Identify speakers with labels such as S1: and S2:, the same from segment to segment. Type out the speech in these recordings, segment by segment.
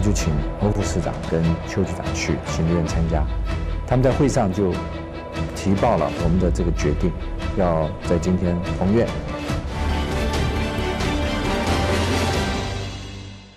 S1: 就请欧副市长跟邱局长去行政院参加，他们在会上就提报了我们的这个决定，要在今天同院。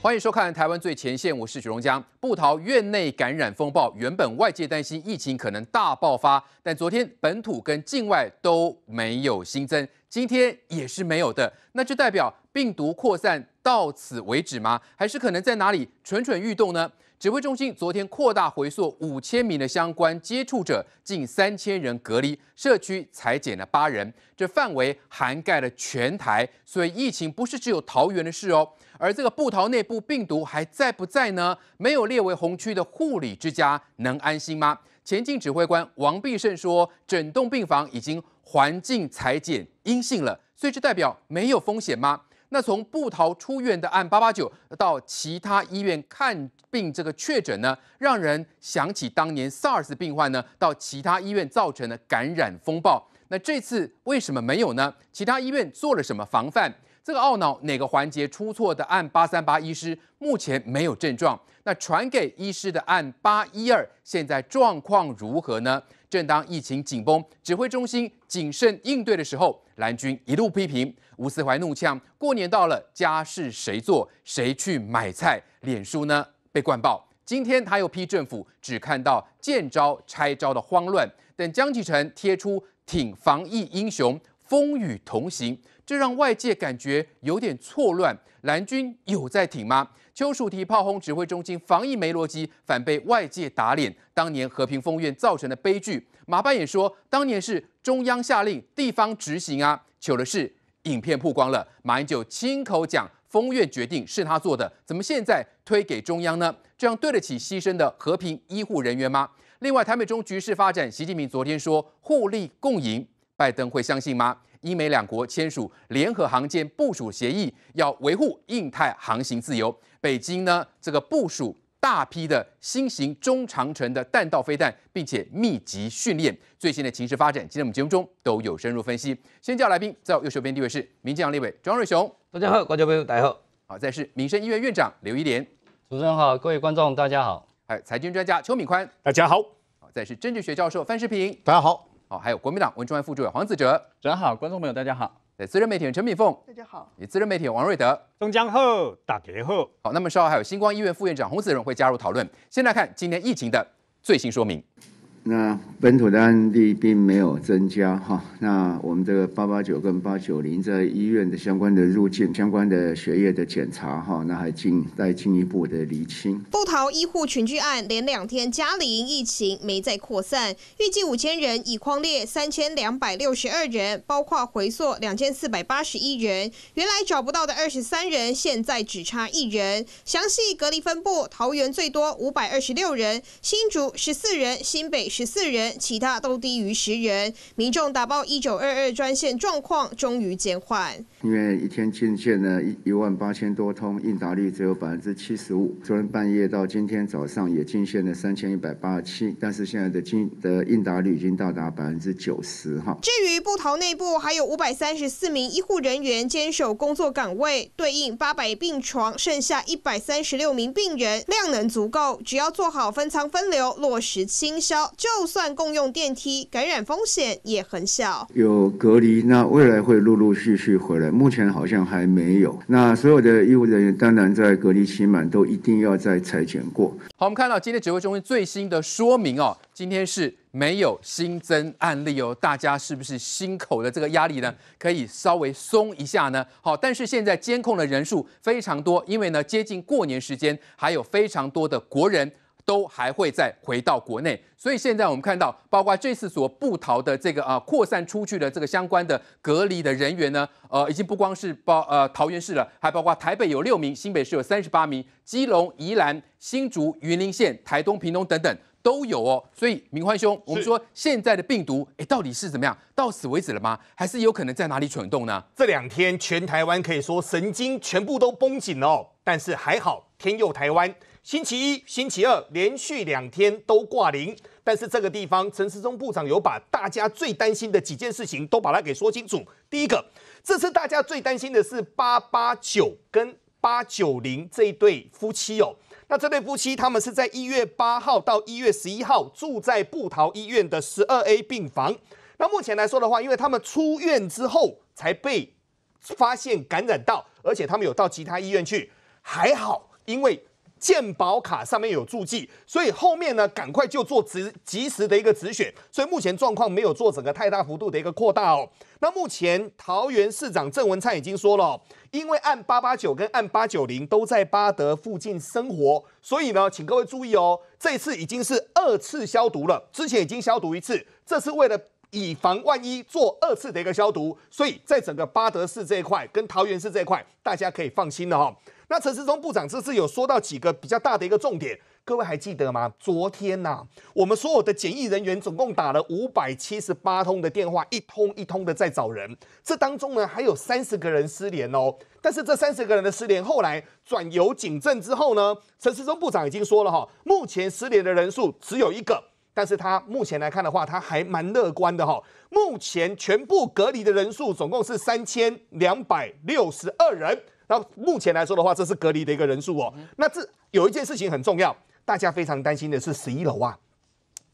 S2: 欢迎收看《台湾最前线》，我是许荣江。布桃院内感染风暴，原本外界担心疫情可能大爆发，但昨天本土跟境外都没有新增，今天也是没有的。那就代表病毒扩散到此为止吗？还是可能在哪里蠢蠢欲动呢？指挥中心昨天扩大回溯五千名的相关接触者，近三千人隔离，社区裁减了八人，这范围涵盖了全台，所以疫情不是只有桃园的事哦。而这个布桃内部病毒还在不在呢？没有列为红区的护理之家能安心吗？前进指挥官王必胜说，整栋病房已经环境裁剪阴性了，所以这代表没有风险吗？那从不逃出院的案八八九到其他医院看病这个确诊呢，让人想起当年 SARS 病患呢到其他医院造成的感染风暴。那这次为什么没有呢？其他医院做了什么防范？这个懊恼哪个环节出错的按八三八医师目前没有症状，那传给医师的按八一二现在状况如何呢？正当疫情紧绷，指挥中心谨慎应对的时候，蓝军一路批评，吴思怀怒呛：过年到了，家事谁做？谁去买菜？脸书呢被灌爆。今天他又批政府只看到见招拆招的慌乱，等江启臣贴出挺防疫英雄，风雨同行，这让外界感觉有点错乱。蓝军有在挺吗？邱淑媞炮轰指挥中心防疫没逻辑，反被外界打脸。当年和平封院造成的悲剧，马班也说当年是中央下令，地方执行啊。糗的是，影片曝光了，马英九亲口讲封院决定是他做的，怎么现在推给中央呢？这样对得起牺牲的和平医护人员吗？另外，台美中局势发展，习近平昨天说互利共赢，拜登会相信吗？英美两国签署联合航舰部署协议，要维护印太航行自由。北京呢，这个部署大批的新型中长程的弹道飞弹，并且密集训练。最新的情势发展，今天我们节目中都有深入分析。先叫来宾，在我右手边地位是民进党立委庄瑞雄，
S3: 大家好，观众朋友大家好。
S2: 好，再是民生医院院长刘一莲，
S3: 主持人好，各位观众大家好。
S2: 还有财经专家邱敏宽，
S4: 大家好。
S2: 好，再是政治学教授范世平，
S4: 大家好。
S2: 好，还有国民党文中安副主委黄子哲，
S5: 主持好，观众朋友大家好。
S2: 对，资深媒体人陈敏凤，
S6: 大家好。
S2: 也资深媒体人王瑞德，
S4: 中江后，大家好。
S2: 好，那么稍后还有星光医院副院长洪子仁会加入讨论。先来看今年疫情的最新说明。
S7: 那本土的案例并没有增加哈，那我们这个八八九跟八九零在医院的相关的入境、相关的血液的检查哈，那还进再进一步的厘清。
S6: 布桃医护群聚案连两天嘉陵，疫情没再扩散，预计五千人已框列三千两百六十二人，包括回溯两千四百八十一人，原来找不到的二十三人，现在只差一人。详细隔离分布，桃园最多五百二十六人，新竹十四人，新北。十四人，其他都低于十人。民众打报一九二二专线状况终于减缓。
S7: 因为一天进线呢一一万八千多通，应答率只有百分之七十五。昨天半夜到今天早上也进线了三千一百八十七，但是现在的进的应答率已经到达百分之九十哈。
S6: 至于布桃内部还有五百三十四名医护人员坚守工作岗位，对应八百病床，剩下一百三十六名病人，量能足够，只要做好分仓分流，落实清消。就算共用电梯，感染风险也很小。
S7: 有隔离，那未来会陆陆续续回来。目前好像还没有。那所有的医务人员，当然在隔离期满都一定要再裁剪过。
S2: 好，我们看到今天指挥中心最新的说明哦，今天是没有新增案例哦，大家是不是心口的这个压力呢，可以稍微松一下呢？好，但是现在监控的人数非常多，因为呢接近过年时间，还有非常多的国人。都还会再回到国内，所以现在我们看到，包括这次所布逃的这个啊扩散出去的这个相关的隔离的人员呢，呃，已经不光是包呃桃园市了，还包括台北有六名，新北市有三十八名，基隆、宜兰、新竹、云林县、台东、屏东等等都有哦。所以明欢兄，我们说现在的病毒，哎，到底是怎么样？到此为止了吗？还是有可能在哪里蠢动呢？
S4: 这两天全台湾可以说神经全部都绷紧了，但是还好天佑台湾。星期一、星期二连续两天都挂零，但是这个地方陈时中部长有把大家最担心的几件事情都把它给说清楚。第一个，这次大家最担心的是八八九跟八九零这一对夫妻哦。那这对夫妻他们是在一月八号到一月十一号住在布桃医院的十二 A 病房。那目前来说的话，因为他们出院之后才被发现感染到，而且他们有到其他医院去，还好，因为。健保卡上面有注记，所以后面呢，赶快就做直及时的一个止血，所以目前状况没有做整个太大幅度的一个扩大哦。那目前桃园市长郑文灿已经说了，因为按八八九跟按八九零都在巴德附近生活，所以呢，请各位注意哦，这次已经是二次消毒了，之前已经消毒一次，这是为了以防万一做二次的一个消毒，所以在整个巴德市这一块跟桃园市这一块，大家可以放心了哈。那陈时中部长这次有说到几个比较大的一个重点，各位还记得吗？昨天呐，我们所有的检疫人员总共打了五百七十八通的电话，一通一通的在找人，这当中呢还有三十个人失联哦。但是这三十个人的失联后来转由警政之后呢，陈时中部长已经说了哈，目前失联的人数只有一个，但是他目前来看的话，他还蛮乐观的哈。目前全部隔离的人数总共是三千两百六十二人。那目前来说的话，这是隔离的一个人数哦。那这有一件事情很重要，大家非常担心的是十一楼啊。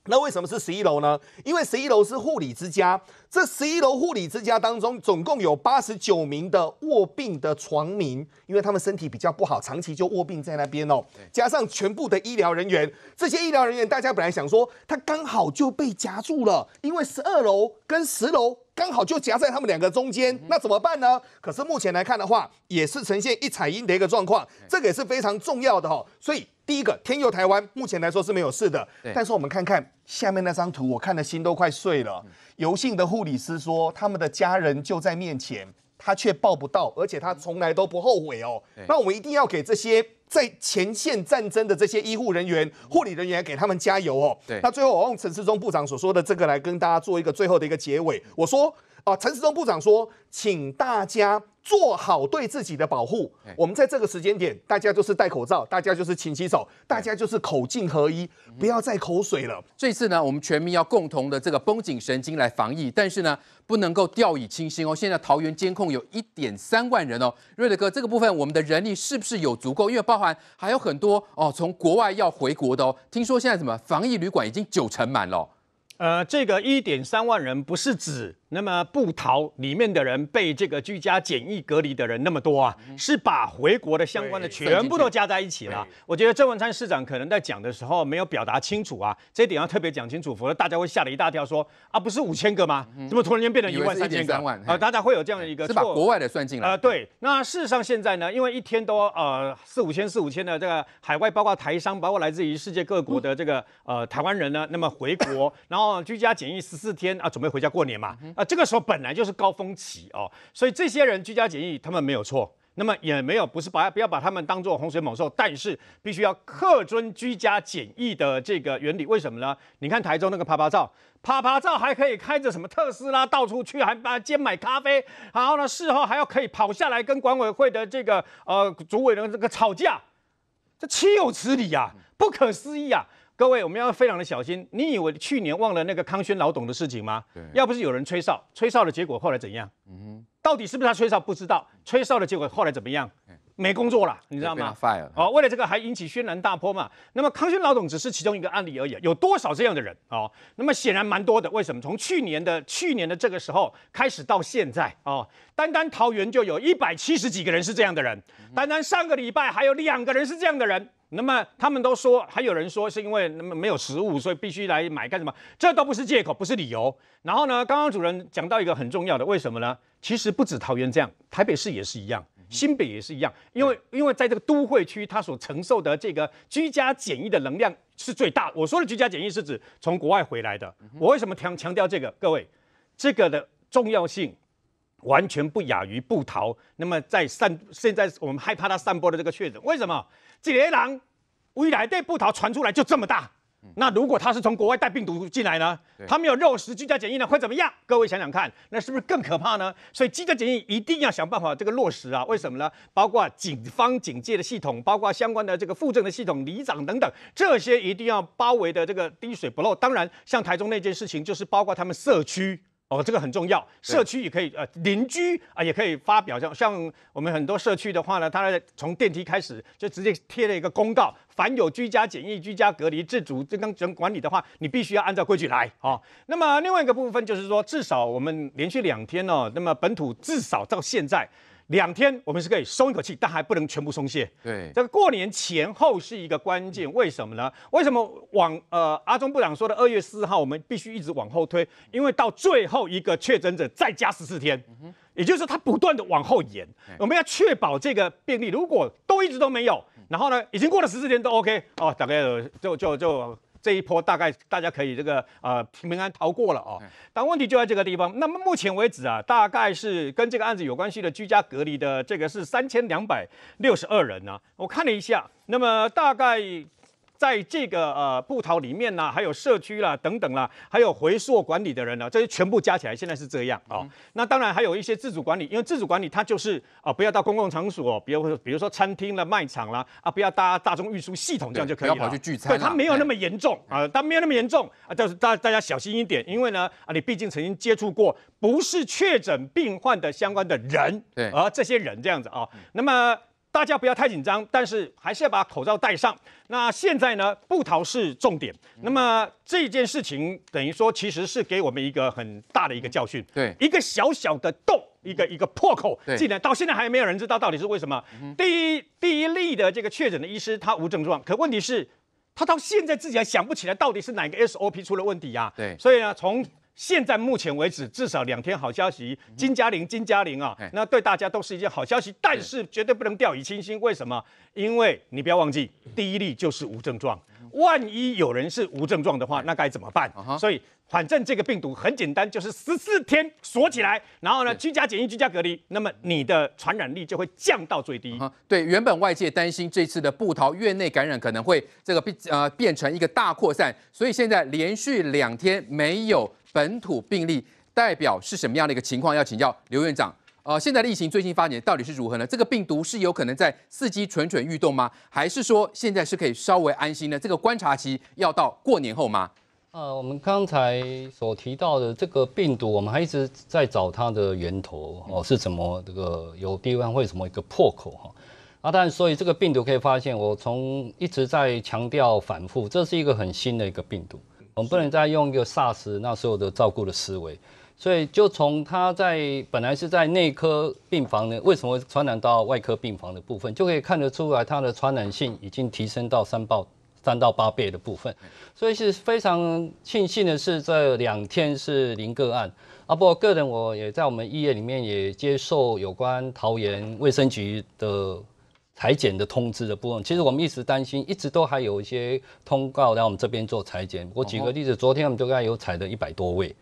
S4: 那为什么是十一楼呢？因为十一楼是护理之家，这十一楼护理之家当中，总共有八十九名的卧病的床民，因为他们身体比较不好，长期就卧病在那边哦。加上全部的医疗人员，这些医疗人员，大家本来想说，他刚好就被夹住了，因为十二楼跟十楼。刚好就夹在他们两个中间，那怎么办呢？可是目前来看的话，也是呈现一彩阴的一个状况，这个也是非常重要的哈。所以第一个天佑台湾，目前来说是没有事的。但是我们看看下面那张图，我看的心都快碎了。游姓的护理师说，他们的家人就在面前，他却抱不到，而且他从来都不后悔哦。那我们一定要给这些。在前线战争的这些医护人员、护理人员，给他们加油哦。
S2: 对，
S4: 那最后我用陈世忠部长所说的这个来跟大家做一个最后的一个结尾。我说啊，陈世忠部长说，请大家。做好对自己的保护。我们在这个时间点，大家就是戴口罩，大家就是勤洗手，大家就是口径合一，不要再口水了。
S2: 这次呢，我们全民要共同的这个绷紧神经来防疫，但是呢，不能够掉以轻心哦。现在桃园监控有一点三万人哦，瑞德哥，这个部分我们的人力是不是有足够？因为包含还有很多哦，从国外要回国的哦。听说现在什么防疫旅馆已经九成满了。
S8: 呃，这个一点三万人不是指。那么不逃里面的人被这个居家检疫隔离的人那么多啊，是把回国的相关的全部都加在一起了。我觉得郑文灿市长可能在讲的时候没有表达清楚啊，这一点要特别讲清楚，否则大家会吓了一大跳，说啊不是五千个吗？怎么突然间变成一万三千个？啊，大家会有这样的一个
S2: 是把国外的算进来
S8: 啊？对，那事实上现在呢，因为一天都呃四五千四五千的这个海外，包括台商，包括来自于世界各国的这个呃台湾人呢，那么回国，然后居家检疫十四天啊，准备回家过年嘛。啊，这个时候本来就是高峰期哦，所以这些人居家检疫，他们没有错，那么也没有不是把不要把他们当做洪水猛兽，但是必须要恪遵居家检疫的这个原理。为什么呢？你看台中那个啪啪照，啪啪照还可以开着什么特斯拉到处去，还把兼买咖啡，然后呢事后还要可以跑下来跟管委会的这个呃主委的这个吵架，这岂有此理啊？不可思议啊！各位，我们要非常的小心。你以为去年忘了那个康轩老董的事情吗？对，要不是有人吹哨，吹哨的结果后来怎样？嗯哼，到底是不是他吹哨不知道，吹哨的结果后来怎么样？没工作了，你知道吗。哦，为了这个还引起轩然大波嘛。那么康轩老董只是其中一个案例而已，有多少这样的人？哦，那么显然蛮多的。为什么？从去年的去年的这个时候开始到现在，哦，单单桃园就有一百七十几个人是这样的人，单单上个礼拜还有两个人是这样的人。那么他们都说，还有人说是因为那么没有食物，所以必须来买干什么？这都不是借口，不是理由。然后呢，刚刚主任讲到一个很重要的，为什么呢？其实不止桃园这样，台北市也是一样，新北也是一样。因为因为在这个都会区，它所承受的这个居家检疫的能量是最大。我说的居家检疫是指从国外回来的。我为什么强强调这个？各位，这个的重要性完全不亚于不逃。那么在散，现在我们害怕它散播的这个确诊，为什么？这个狼未来对布桃传出来就这么大，那如果他是从国外带病毒进来呢？他没有肉食居家检疫呢，会怎么样？各位想想看，那是不是更可怕呢？所以居家检疫一定要想办法这个落实啊！为什么呢？包括警方警戒的系统，包括相关的这个附证的系统、里长等等，这些一定要包围的这个滴水不漏。当然，像台中那件事情，就是包括他们社区哦，这个很重要。社区也可以，呃，邻居啊也可以发表，像像我们很多社区的话呢，它从电梯开始就直接贴了一个公告，凡有居家检疫、居家隔离、自主健康整管理的话，你必须要按照规矩来哦。那么另外一个部分就是说，至少我们连续两天哦，那么本土至少到现在。两天我们是可以松一口气，但还不能全部松懈。
S2: 对，
S8: 这个过年前后是一个关键，为什么呢？为什么往呃阿中部长说的二月四号，我们必须一直往后推？因为到最后一个确诊者再加十四天，也就是说他不断的往后延，我们要确保这个病例如果都一直都没有，然后呢已经过了十四天都 OK 哦，大概就就就。这一波大概大家可以这个呃平平安逃过了哦，但问题就在这个地方。那么目前为止啊，大概是跟这个案子有关系的居家隔离的这个是三千两百六十二人呢。我看了一下，那么大概。在这个呃布桃里面呢，还有社区啦等等啦，还有回溯管理的人呢，这些全部加起来现在是这样啊。那当然还有一些自主管理，因为自主管理它就是啊，不要到公共场所，比如比如说餐厅了、卖场啦啊，不要搭大众运输系统，这样就可以了。
S2: 不要跑去聚餐。
S8: 对，它没有那么严重啊，它没有那么严重啊，就是大大家小心一点，因为呢啊，你毕竟曾经接触过不是确诊病患的相关的人，
S2: 对，
S8: 而这些人这样子啊，那么。大家不要太紧张，但是还是要把口罩戴上。那现在呢，不逃是重点。那么这件事情等于说，其实是给我们一个很大的一个教训。
S2: 对，
S8: 一个小小的洞，一个一个破口，竟然到现在还没有人知道到底是为什么。第一第一例的这个确诊的医师他无症状，可问题是，他到现在自己还想不起来到底是哪个 SOP 出了问题呀？
S2: 对，
S8: 所以呢，从现在目前为止，至少两天好消息，金嘉玲，金嘉玲啊，那对大家都是一件好消息，但是绝对不能掉以轻心。为什么？因为你不要忘记，第一例就是无症状，万一有人是无症状的话，那该怎么办？所以。反正这个病毒很简单，就是十四天锁起来，然后呢居家检疫、居家隔离，那么你的传染力就会降到最低。
S2: 对，原本外界担心这次的布桃院内感染可能会这个变呃变成一个大扩散，所以现在连续两天没有本土病例，代表是什么样的一个情况？要请教刘院长。呃，现在的疫情最新发展到底是如何呢？这个病毒是有可能在伺机蠢蠢欲动吗？还是说现在是可以稍微安心呢？这个观察期要到过年后吗？
S3: 呃，我们刚才所提到的这个病毒，我们还一直在找它的源头哦，是怎么这个有地方会什么一个破口哈？啊，但所以这个病毒可以发现，我从一直在强调反复，这是一个很新的一个病毒，我们不能再用一个 SARS 那时候的照顾的思维，所以就从它在本来是在内科病房呢，为什么会传染到外科病房的部分，就可以看得出来它的传染性已经提升到三爆。三到八倍的部分，所以是非常庆幸的是，这两天是零个案啊。不过个人我也在我们医院里面也接受有关桃园卫生局的裁剪的通知的部分。其实我们一直担心，一直都还有一些通告来我们这边做裁剪。我举个例子，昨天我们就该有采的一百多位，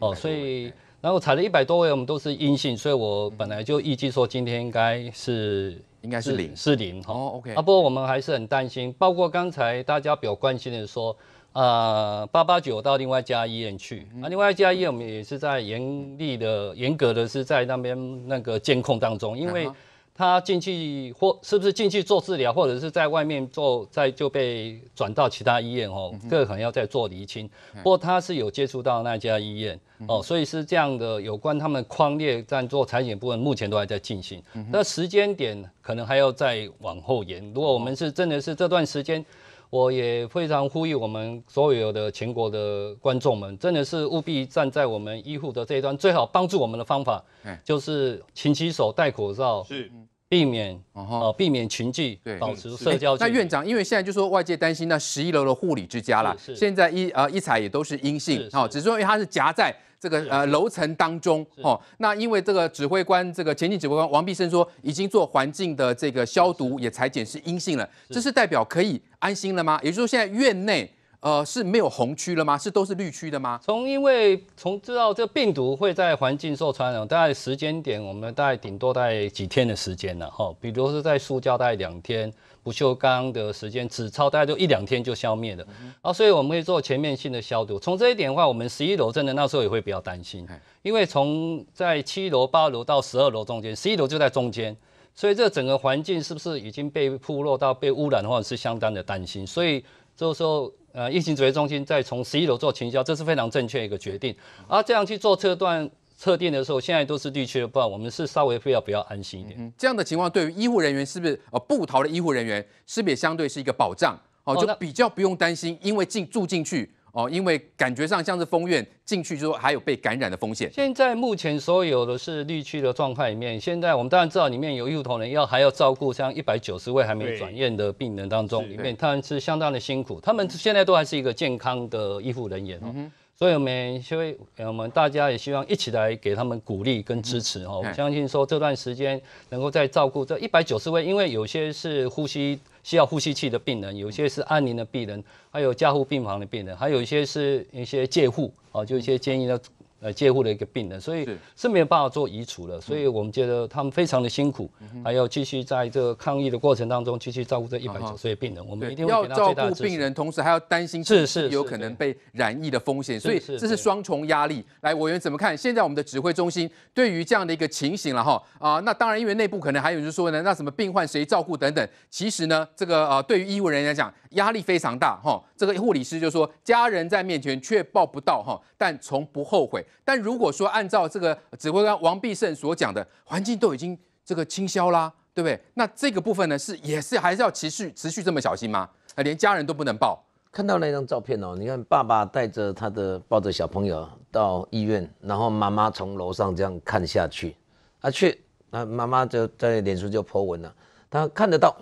S3: 哦，所以。然后采了一百多位，我们都是阴性，所以我本来就预计说今天应该是
S2: 应该是零
S3: 是零哈。
S2: 哦，OK。
S3: 啊，不过我们还是很担心，包括刚才大家比较关心的说，呃，八八九到另外一家医院去，啊，另外一家医院我们也是在严厉的、严格的是在那边那个监控当中，因为。他进去或是不是进去做治疗，或者是在外面做，再就被转到其他医院哦，这个可能要再做厘清。不过他是有接触到那家医院哦，所以是这样的。有关他们框列在做裁剪部分，目前都还在进行。那时间点可能还要再往后延。如果我们是真的是这段时间。我也非常呼吁我们所有的全国的观众们，真的是务必站在我们医护的这一端，最好帮助我们的方法，就是勤洗手、戴口罩，
S8: 是。
S3: 避免哦。避免群聚，
S2: 对，
S3: 保持社交。
S2: 那院长，因为现在就说外界担心那十一楼的护理之家啦，现在一呃一采也都是阴性，哦，只是说因为它是夹在。这个呃楼层当中哦，那因为这个指挥官这个前进指挥官王必胜说，已经做环境的这个消毒，也裁剪是阴性了，这是代表可以安心了吗？也就是说，现在院内呃是没有红区了吗？是都是绿区的吗？
S3: 从因为从知道这病毒会在环境受传染，大概时间点我们大概顶多大概几天的时间了哈，比如是在塑胶大概两天。不锈钢的时间纸钞大概就一两天就消灭了啊，所以我们会做全面性的消毒。从这一点的话，我们十一楼真的那时候也会比较担心，因为从在七楼、八楼到十二楼中间，十一楼就在中间，所以这整个环境是不是已经被铺落到被污染的话，是相当的担心。所以这时候呃疫情指挥中心再从十一楼做清消，这是非常正确一个决定。而这样去做测断测定的时候，现在都是地区的报，我们是稍微非要比较安心一点。
S2: 这样的情况对于医护人员是不是呃布逃的医护人员是不是也相对是一个保障？哦，就比较不用担心，因为进住进去。哦，因为感觉上像是封院进去，就说还有被感染的风险。
S3: 现在目前所有的是绿区的状态里面，现在我们当然知道里面有医护同仁要还要照顾像一百九十位还没转院的病人当中，里面当然是相当的辛苦。他们现在都还是一个健康的医护人员哦，所以我们希望我们大家也希望一起来给他们鼓励跟支持哦。我相信说这段时间能够在照顾这一百九十位，因为有些是呼吸。需要呼吸器的病人，有些是安宁的病人，还有加护病房的病人，还有一些是一些介护啊，就一些建议的。呃，介护的一个病人，所以是没有办法做移除的，所以我们觉得他们非常的辛苦，还要继续在这个抗疫的过程当中继续照顾这一百九十岁的病人。我们一定
S2: 要照顾病人，同时还要担心
S3: 是是
S2: 有可能被染疫的风险，所以这是双重压力。来，委员怎么看？现在我们的指挥中心对于这样的一个情形了哈啊，那当然因为内部可能还有人说呢，那什么病患谁照顾等等，其实呢，这个呃对于医务人员来讲压力非常大哈。这个护理师就说，家人在面前却报不到哈，但从不后悔。但如果说按照这个指挥官王必胜所讲的，环境都已经这个清消啦，对不对？那这个部分呢，是也是还是要持续持续这么小心吗？啊，连家人都不能抱。
S9: 看到那张照片哦，你看爸爸带着他的抱着小朋友到医院，然后妈妈从楼上这样看下去，啊，去，那妈妈就在脸书就 po 文了，她看得到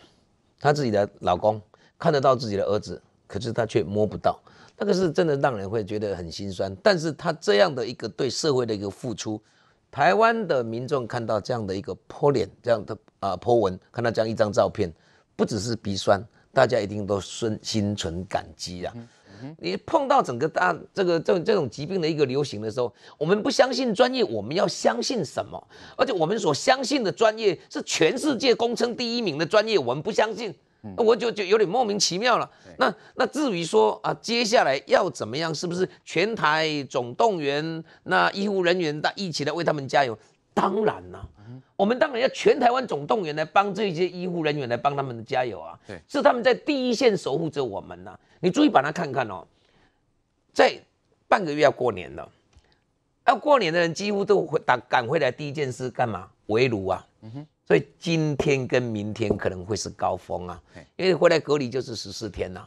S9: 她自己的老公，看得到自己的儿子，可是她却摸不到。那个是真的让人会觉得很心酸，但是他这样的一个对社会的一个付出，台湾的民众看到这样的一个泼脸，这样的啊泼文，看到这样一张照片，不只是鼻酸，大家一定都心心存感激啊。你碰到整个大这个这这种疾病的一个流行的时候，我们不相信专业，我们要相信什么？而且我们所相信的专业是全世界公称第一名的专业，我们不相信。那我就就有点莫名其妙了。那那至于说啊，接下来要怎么样？是不是全台总动员？那医护人员大一起来为他们加油？当然了，我们当然要全台湾总动员来帮这些医护人员来帮他们加油啊！对，是他们在第一线守护着我们呐。你注意把它看看哦，在半个月要过年了，要过年的人几乎都会打赶回来，第一件事干嘛？围炉啊！嗯哼。所以今天跟明天可能会是高峰啊，因为回来隔离就是十四天呐，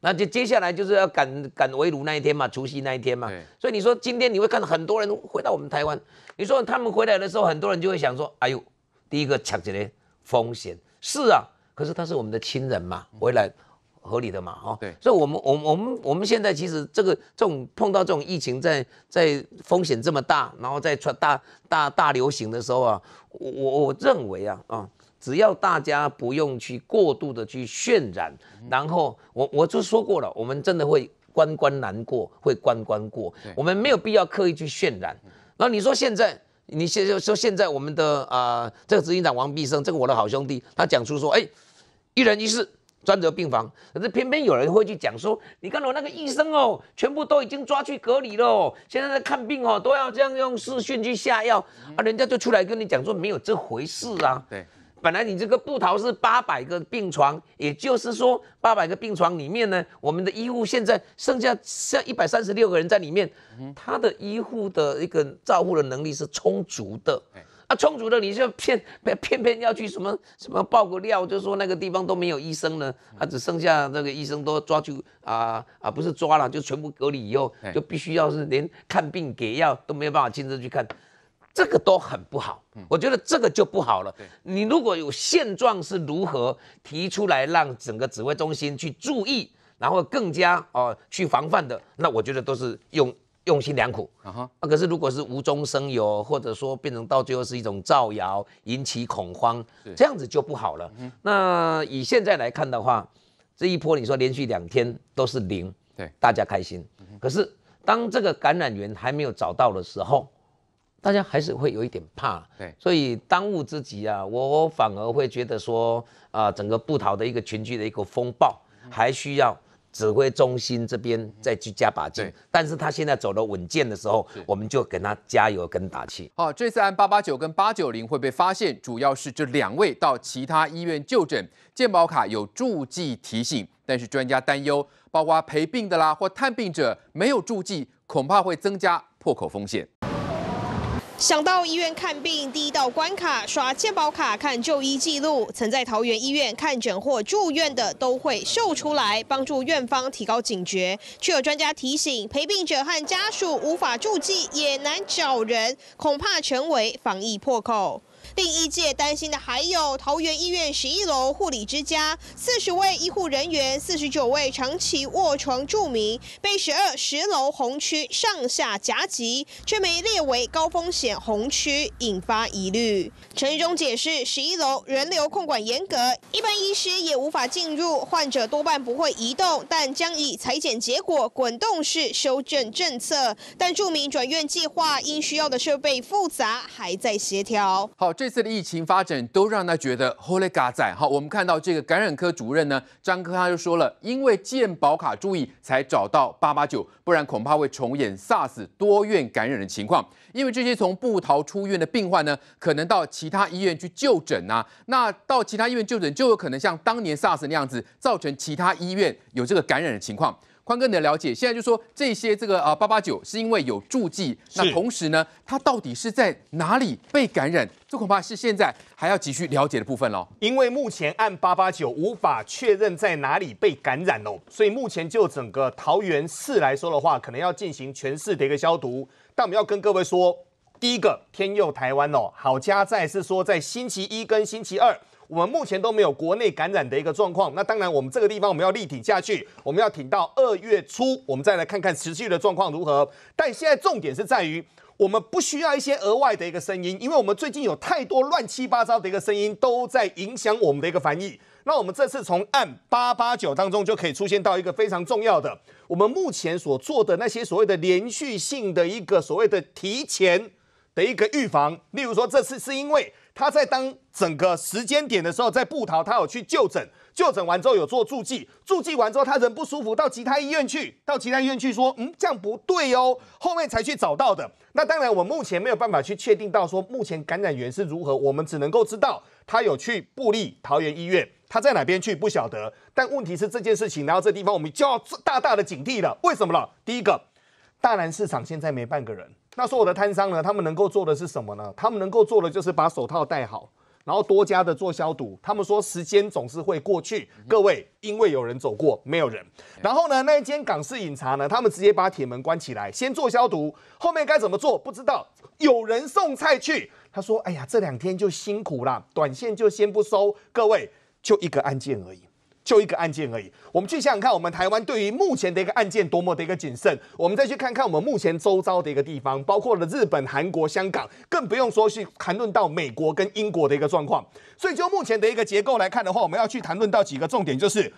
S9: 那就接下来就是要赶赶围炉那一天嘛，除夕那一天嘛。所以你说今天你会看到很多人回到我们台湾，你说他们回来的时候，很多人就会想说，哎呦，第一个抢起来风险。是啊，可是他是我们的亲人嘛，回来。合理的嘛，哦，对，所以，我们，我，我们，我们现在其实这个这种碰到这种疫情，在在风险这么大，然后在传大大大流行的时候啊，我我认为啊啊，只要大家不用去过度的去渲染，然后我我就说过了，我们真的会关关难过，会关关过，我们没有必要刻意去渲染。然后你说现在，你现在说现在我们的啊这个执行长王必胜，这个我的好兄弟，他讲出说，哎，一人一室。专责病房，可是偏偏有人会去讲说，你看我那个医生哦，全部都已经抓去隔离了，现在在看病哦，都要这样用视讯去下药啊，人家就出来跟你讲说没有这回事啊。对，本来你这个布桃是八百个病床，也就是说八百个病床里面呢，我们的医护现在剩下剩一百三十六个人在里面，他的医护的一个照护的能力是充足的。啊，充足的你就偏偏偏要去什么什么报个料，就说那个地方都没有医生了，啊，只剩下那个医生都抓去啊啊，不是抓了，就全部隔离以后，就必须要是连看病给药都没有办法亲自去看，这个都很不好。我觉得这个就不好了。你如果有现状是如何提出来，让整个指挥中心去注意，然后更加哦去防范的，那我觉得都是用。用心良苦啊哈，可是如果是无中生有，或者说变成到最后是一种造谣，引起恐慌，这样子就不好了。那以现在来看的话，这一波你说连续两天都是零，对，大家开心。可是当这个感染源还没有找到的时候，大家还是会有一点怕。对，所以当务之急啊，我反而会觉得说啊，整个布逃的一个群聚的一个风暴，还需要。指挥中心这边再去加把劲。但是他现在走的稳健的时候，我们就给他加油跟打气。
S2: 好，这次按八八九跟八九零会被发现，主要是这两位到其他医院就诊，健保卡有注记提醒，但是专家担忧，包括陪病的啦或探病者没有注记，恐怕会增加破口风险。
S6: 想到医院看病，第一道关卡刷健保卡看就医记录。曾在桃园医院看诊或住院的都会秀出来，帮助院方提高警觉。却有专家提醒，陪病者和家属无法注记，也难找人，恐怕成为防疫破口。另一届担心的还有桃园医院十一楼护理之家，四十位医护人员，四十九位长期卧床住民，被十二十楼红区上下夹击，却没列为高风险红区，引发疑虑。陈日中解释，十一楼人流控管严格，一般医师也无法进入，患者多半不会移动，但将以裁剪结果滚动式修正政策。但住民转院计划因需要的设备复杂，还在协调。
S2: 好。这次的疫情发展都让他觉得 Holy God 在好，我们看到这个感染科主任呢，张科他就说了，因为健保卡注意才找到八八九，不然恐怕会重演 SARS 多院感染的情况。因为这些从布逃出院的病患呢，可能到其他医院去就诊啊，那到其他医院就诊就有可能像当年 SARS 那样子，造成其他医院有这个感染的情况。宽哥，你的了解，现在就说这些这个啊八八九是因为有助剂，那同时呢，它到底是在哪里被感染？这恐怕是现在还要继续了解的部分喽。
S4: 因为目前按八八九无法确认在哪里被感染哦，所以目前就整个桃园市来说的话，可能要进行全市的一个消毒。但我们要跟各位说，第一个天佑台湾哦，好家在是说在星期一跟星期二。我们目前都没有国内感染的一个状况，那当然我们这个地方我们要力挺下去，我们要挺到二月初，我们再来看看持续的状况如何。但现在重点是在于，我们不需要一些额外的一个声音，因为我们最近有太多乱七八糟的一个声音都在影响我们的一个翻译。那我们这次从按八八九当中就可以出现到一个非常重要的，我们目前所做的那些所谓的连续性的一个所谓的提前的一个预防，例如说这次是因为。他在当整个时间点的时候，在布桃，他有去就诊，就诊完之后有做注记，注记完之后他人不舒服，到其他医院去，到其他医院去说，嗯，这样不对哦，后面才去找到的。那当然，我目前没有办法去确定到说目前感染源是如何，我们只能够知道他有去布利桃园医院，他在哪边去不晓得。但问题是这件事情，然后这地方我们就要大大的警惕了。为什么了？第一个，大南市场现在没半个人。那所有的摊商呢？他们能够做的是什么呢？他们能够做的就是把手套戴好，然后多加的做消毒。他们说时间总是会过去，各位，因为有人走过，没有人。然后呢，那一间港式饮茶呢，他们直接把铁门关起来，先做消毒，后面该怎么做不知道。有人送菜去，他说：“哎呀，这两天就辛苦啦，短线就先不收。”各位，就一个案件而已。就一个案件而已，我们去想想看，我们台湾对于目前的一个案件多么的一个谨慎。我们再去看看我们目前周遭的一个地方，包括了日本、韩国、香港，更不用说去谈论到美国跟英国的一个状况。所以就目前的一个结构来看的话，我们要去谈论到几个重点，就是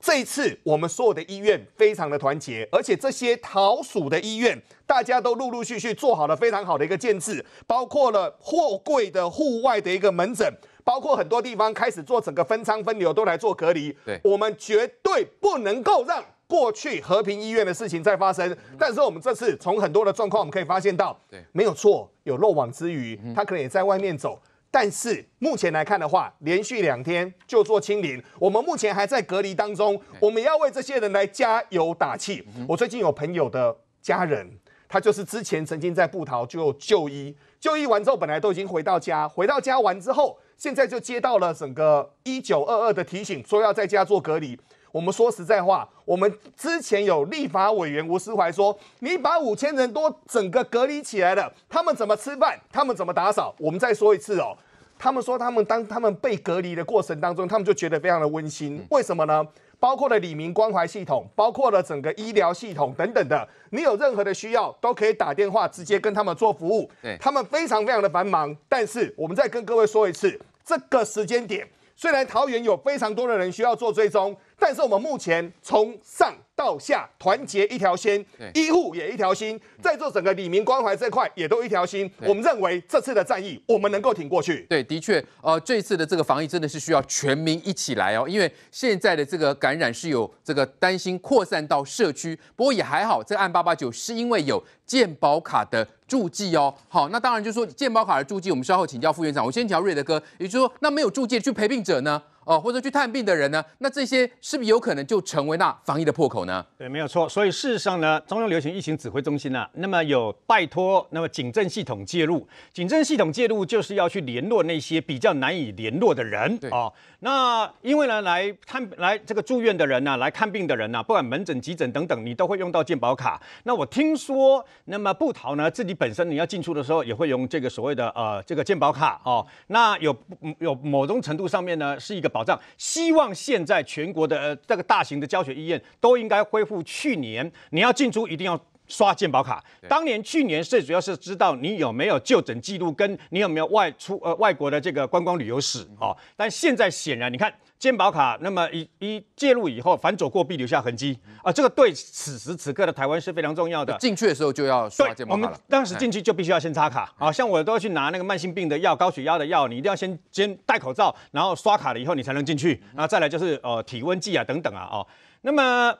S4: 这一次我们所有的医院非常的团结，而且这些桃属的医院，大家都陆陆续续做好了非常好的一个建制，包括了货柜的户外的一个门诊。包括很多地方开始做整个分仓分流，都来做隔离。
S2: 对，
S4: 我们绝对不能够让过去和平医院的事情再发生。但是我们这次从很多的状况，我们可以发现到，
S2: 对，
S4: 没有错，有漏网之鱼，他可能也在外面走。但是目前来看的话，连续两天就做清零，我们目前还在隔离当中，我们要为这些人来加油打气。我最近有朋友的家人，他就是之前曾经在布桃就就医，就医完之后本来都已经回到家，回到家完之后。现在就接到了整个一九二二的提醒，说要在家做隔离。我们说实在话，我们之前有立法委员吴思怀说，你把五千人多整个隔离起来了，他们怎么吃饭？他们怎么打扫？我们再说一次哦，他们说他们当他们被隔离的过程当中，他们就觉得非常的温馨。为什么呢？包括了李明关怀系统，包括了整个医疗系统等等的，你有任何的需要，都可以打电话直接跟他们做服务。
S2: 对，
S4: 他们非常非常的繁忙，但是我们再跟各位说一次，这个时间点，虽然桃园有非常多的人需要做追踪，但是我们目前从上到下团结一条心，医护也一条心，在做整个李民关怀这块也都一条心。我们认为这次的战役我们能够挺过去。
S2: 对，的确，呃，这次的这个防疫真的是需要全民一起来哦，因为现在的这个感染是有这个担心扩散到社区，不过也还好，这案八八九是因为有健保卡的助记哦。好，那当然就是说健保卡的助记，我们稍后请教副院长。我先请教瑞德哥，也就是说，那没有助记去陪病者呢？哦，或者去探病的人呢？那这些是不是有可能就成为那防疫的破口呢？
S8: 对，没有错。所以事实上呢，中央流行疫情指挥中心呢，那么有拜托那么警政系统介入。警政系统介入就是要去联络那些比较难以联络的人。
S2: 对
S8: 哦，那因为呢，来看来这个住院的人呢，来看病的人呢，不管门诊、急诊等等，你都会用到健保卡。那我听说，那么布桃呢，自己本身你要进出的时候也会用这个所谓的呃这个健保卡哦。那有有某种程度上面呢，是一个保保障。希望现在全国的呃这个大型的教学医院都应该恢复去年你要进出一定要刷健保卡。当年去年最主要是知道你有没有就诊记录，跟你有没有外出呃外国的这个观光旅游史哦。但现在显然你看。健保卡，那么一一介入以后，反走过必留下痕迹啊！这个对此时此刻的台湾是非常重要的。
S2: 进去的时候就要刷健保卡了。我们
S8: 当时进去就必须要先插卡啊！像我都要去拿那个慢性病的药、高血压的药，你一定要先先戴口罩，然后刷卡了以后你才能进去。然后再来就是呃体温计啊等等啊哦。那么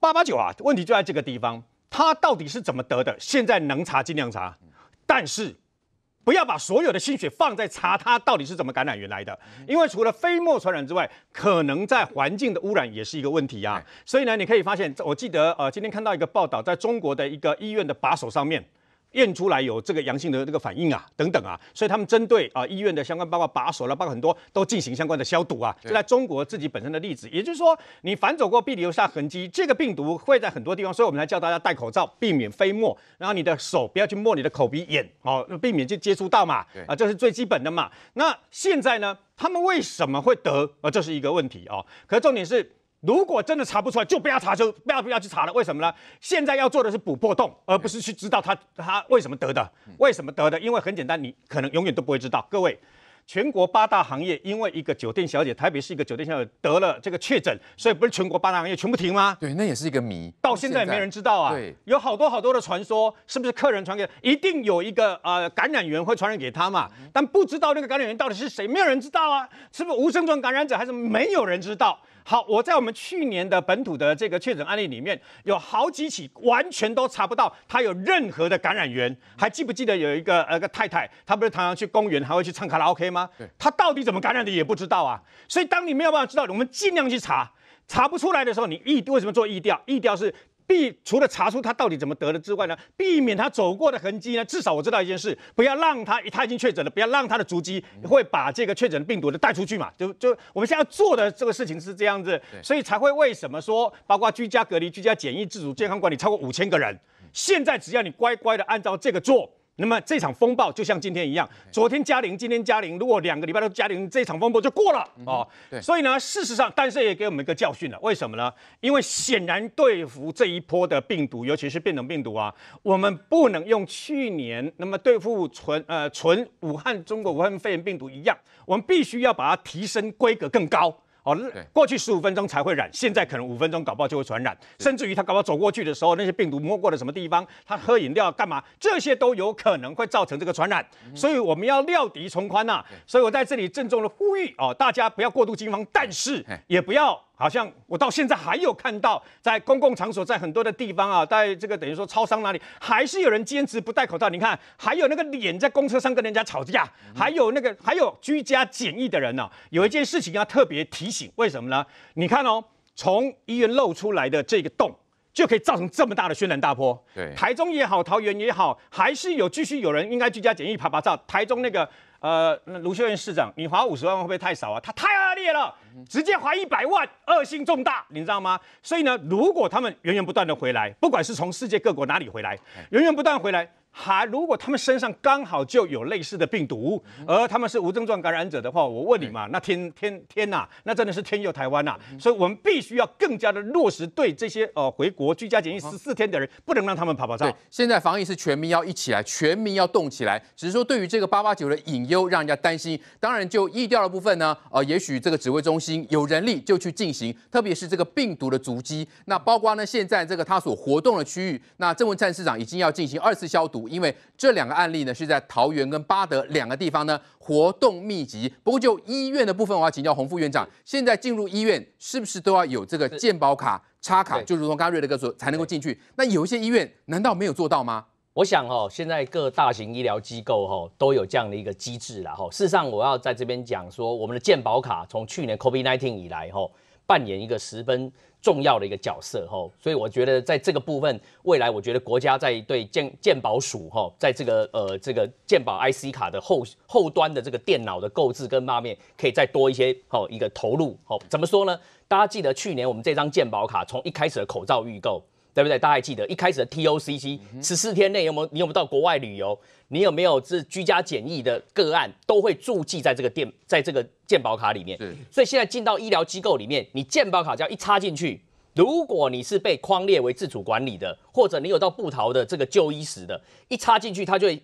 S8: 八八九啊，问题就在这个地方，它到底是怎么得的？现在能查尽量查，但是。不要把所有的心血放在查他到底是怎么感染源来的，因为除了飞沫传染之外，可能在环境的污染也是一个问题啊。所以呢，你可以发现，我记得呃，今天看到一个报道，在中国的一个医院的把手上面。验出来有这个阳性的这个反应啊，等等啊，所以他们针对啊医院的相关，包括把手了，包括很多都进行相关的消毒啊。就在中国自己本身的例子，也就是说，你反走过必留下痕迹，这个病毒会在很多地方，所以我们才叫大家戴口罩，避免飞沫，然后你的手不要去摸你的口鼻眼，哦，避免去接触到嘛，啊，这是最基本的嘛。那现在呢，他们为什么会得？啊，这是一个问题哦。可是重点是。如果真的查不出来，就不要查，就不要不要去查了。为什么呢？现在要做的是补破洞，而不是去知道他他为什么得的，为什么得的？因为很简单，你可能永远都不会知道。各位。全国八大行业因为一个酒店小姐，台北市一个酒店小姐得了这个确诊，所以不是全国八大行业全部停吗？
S2: 对，那也是一个谜，
S8: 到现在也没人知道啊。
S2: 对，
S8: 有好多好多的传说，是不是客人传给？一定有一个呃感染源会传染给他嘛？但不知道那个感染源到底是谁，没有人知道啊。是不是无症状感染者，还是没有人知道？好，我在我们去年的本土的这个确诊案例里面，有好几起完全都查不到他有任何的感染源。还记不记得有一个呃个太太，她不是常常去公园，还会去唱卡拉 OK 吗？对，她到底怎么感染的也不知道啊。所以当你没有办法知道，我们尽量去查，查不出来的时候，你疫为什么做疫调？疫调是。避除了查出他到底怎么得的之外呢，避免他走过的痕迹呢？至少我知道一件事，不要让他他已经确诊了，不要让他的足迹会把这个确诊病毒的带出去嘛。就就我们现在做的这个事情是这样子，所以才会为什么说，包括居家隔离、居家检疫、自主健康管理超过五千个人，现在只要你乖乖的按照这个做。那么这场风暴就像今天一样，昨天加零，今天加零。如果两个礼拜都加零，这场风暴就过了哦。对，所以呢，事实上，但是也给我们一个教训了。为什么呢？因为显然对付这一波的病毒，尤其是变种病毒啊，我们不能用去年那么对付纯呃纯武汉中国武汉肺炎病毒一样，我们必须要把它提升规格更高。哦，过去十五分钟才会染，现在可能五分钟搞不好就会传染，甚至于他搞不好走过去的时候，那些病毒摸过了什么地方，他喝饮料干嘛，这些都有可能会造成这个传染，所以我们要料敌从宽呐。所以我在这里郑重的呼吁哦，大家不要过度惊慌，但是也不要。好像我到现在还有看到，在公共场所，在很多的地方啊，在这个等于说超商那里，还是有人坚持不戴口罩。你看，还有那个脸在公车上跟人家吵架，还有那个还有居家检疫的人呢。有一件事情要特别提醒，为什么呢？你看哦，从医院露出来的这个洞，就可以造成这么大的轩然大波。
S2: 对，
S8: 台中也好，桃园也好，还是有继续有人应该居家检疫拍拍照。台中那个。呃，那卢秀燕市长，你罚五十万会不会太少啊？他太恶劣了，直接罚一百万，恶性重大，你知道吗？所以呢，如果他们源源不断的回来，不管是从世界各国哪里回来，源源不断回来，还如果他们身上刚好就有类似的病毒，而他们是无症状感染者的话，我问你嘛，那天天天呐，那真的是天佑台湾呐！所以我们必须要更加的落实对这些呃回国居家检疫十四天的人，不能让他们跑跑
S2: 对
S8: 照。，
S2: 现在防疫是全民要一起来，全民要动起来。只是说对于这个八八九的隐忧，让人家担心。当然，就疫调的部分呢，呃，也许这个指挥中心有人力就去进行，特别是这个病毒的足迹。那包括呢，现在这个他所活动的区域，那郑文灿市长已经要进行二次消毒，因为这两个案例呢是在桃园跟巴德两个地方呢活动密集。不过就医院的部分，我要请教洪副院长，现在进入医院是不是都要有这个健保卡？插卡就如同刚刚瑞德哥说，才能够进去。那有一些医院难道没有做到吗？
S10: 我想哦，现在各大型医疗机构哦都有这样的一个机制啦。哈，事实上我要在这边讲说，我们的健保卡从去年 COVID-19 以来哈，扮演一个十分重要的一个角色哈。所以我觉得在这个部分，未来我觉得国家在对健健保署哈，在这个呃这个健保 IC 卡的后后端的这个电脑的购置跟方面，可以再多一些哦一个投入。哦，怎么说呢？大家记得去年我们这张健保卡从一开始的口罩预购。对不对？大家还记得一开始的 TOCC 十四天内有没有你有没有到国外旅游？你有没有是居家检疫的个案，都会注记在这个电在这个健保卡里面。
S2: 是
S10: 所以现在进到医疗机构里面，你健保卡只要一插进去，如果你是被框列为自主管理的，或者你有到布桃的这个就医室的，一插进去它就会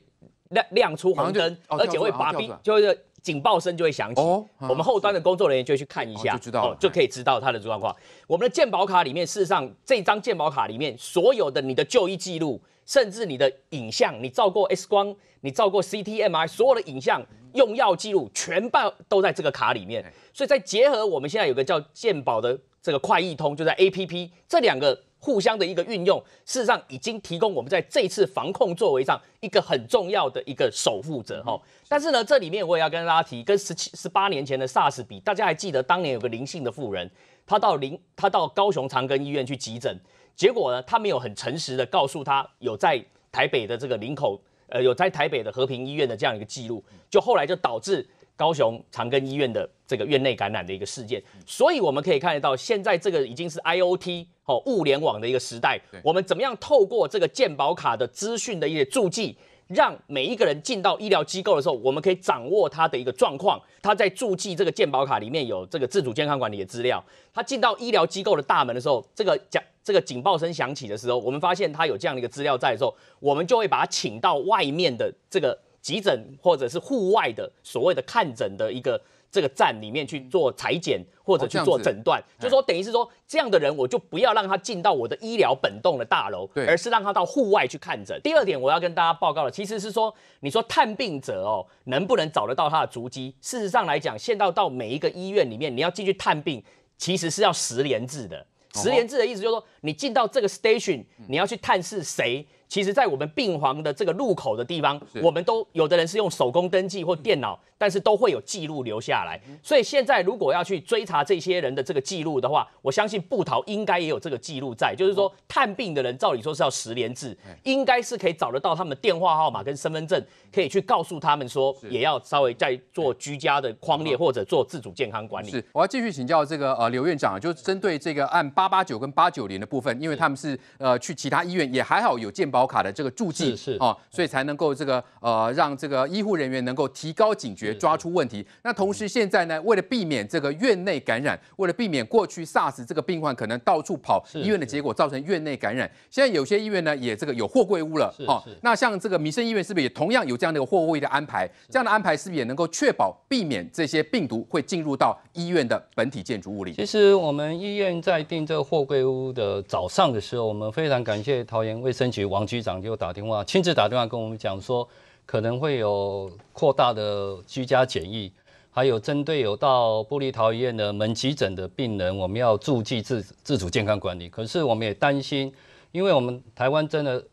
S10: 亮亮出红灯，
S2: 哦
S10: 而且会拔逼
S2: 跳出来哦跳出来，
S10: 就会警报声就会响起。
S2: 哦啊
S10: 我们后端的工作人员就会去看一下，
S2: 哦就知道了
S10: 就可以知道他的状况。我们的健保卡里面，事实上这张健保卡里面所有的你的就医记录，甚至你的影像，你照过 X 光，你照过 CT、MRI，所有的影像、用药记录，全部都在这个卡里面。所以再结合我们现在有个叫健保的这个快易通，就在 APP 这两个。互相的一个运用，事实上已经提供我们在这次防控作为上一个很重要的一个守护者哈。但是呢，这里面我也要跟大家提，跟十七、十八年前的 SARS 比，大家还记得当年有个林姓的妇人，她到林，她到高雄长庚医院去急诊，结果呢，他没有很诚实的告诉他有在台北的这个林口，呃，有在台北的和平医院的这样一个记录，就后来就导致高雄长庚医院的这个院内感染的一个事件。所以我们可以看得到，现在这个已经是 IOT 哦物联网的一个时代，我们怎么样透过这个健保卡的资讯的一些注记。让每一个人进到医疗机构的时候，我们可以掌握他的一个状况。他在注记这个健保卡里面有这个自主健康管理的资料。他进到医疗机构的大门的时候，这个讲这个警报声响起的时候，我们发现他有这样的一个资料在的时候，我们就会把他请到外面的这个急诊或者是户外的所谓的看诊的一个这个站里面去做裁剪或者去做诊断，就说等于是说这样的人我就不要让他进到我的医疗本栋的大楼，而是让他到户外去看诊。第二点我要跟大家报告的其实是说，你说探病者哦能不能找得到他的足迹？事实上来讲，现到到每一个医院里面，你要进去探病，其实是要十连制的。十连制的意思就是说，你进到这个 station，你要去探视谁。其实，在我们病房的这个入口的地方，我们都有的人是用手工登记或电脑，但是都会有记录留下来。所以现在如果要去追查这些人的这个记录的话，我相信布桃应该也有这个记录在，就是说探病的人照理说是要十连制，应该是可以找得到他们电话号码跟身份证，可以去告诉他们说，也要稍微再做居家的框列或者做自主健康管理。
S2: 是，我要继续请教这个呃刘院长，就是针对这个按八八九跟八九零的部分，因为他们是呃去其他医院也还好有健保卡的这个注记
S3: 是是
S2: 哦，所以才能够这个呃让这个医护人员能够提高警觉，抓出问题。那同时现在呢，为了避免这个院内感染，为了避免过去 SARS 这个病患可能到处跑
S3: 是
S2: 医院的结果造成院内感染，现在有些医院呢也这个有货柜屋了
S3: 是
S2: 哦。那像这个民生医院是不是也同样有这样的一个货柜的安排？这样的安排是不是也能够确保避免这些病毒会进入到医院的本体建筑物里？
S3: 其实我们医院在订这个货柜屋的早上的时候，我们非常感谢桃园卫生局王局长就打电话，亲自打电话跟我们讲说，可能会有扩大的居家检疫，还有针对有到布利桃医院的门急诊的病人，我们要注记自自主健康管理。可是我们也担心，因为我们台湾真的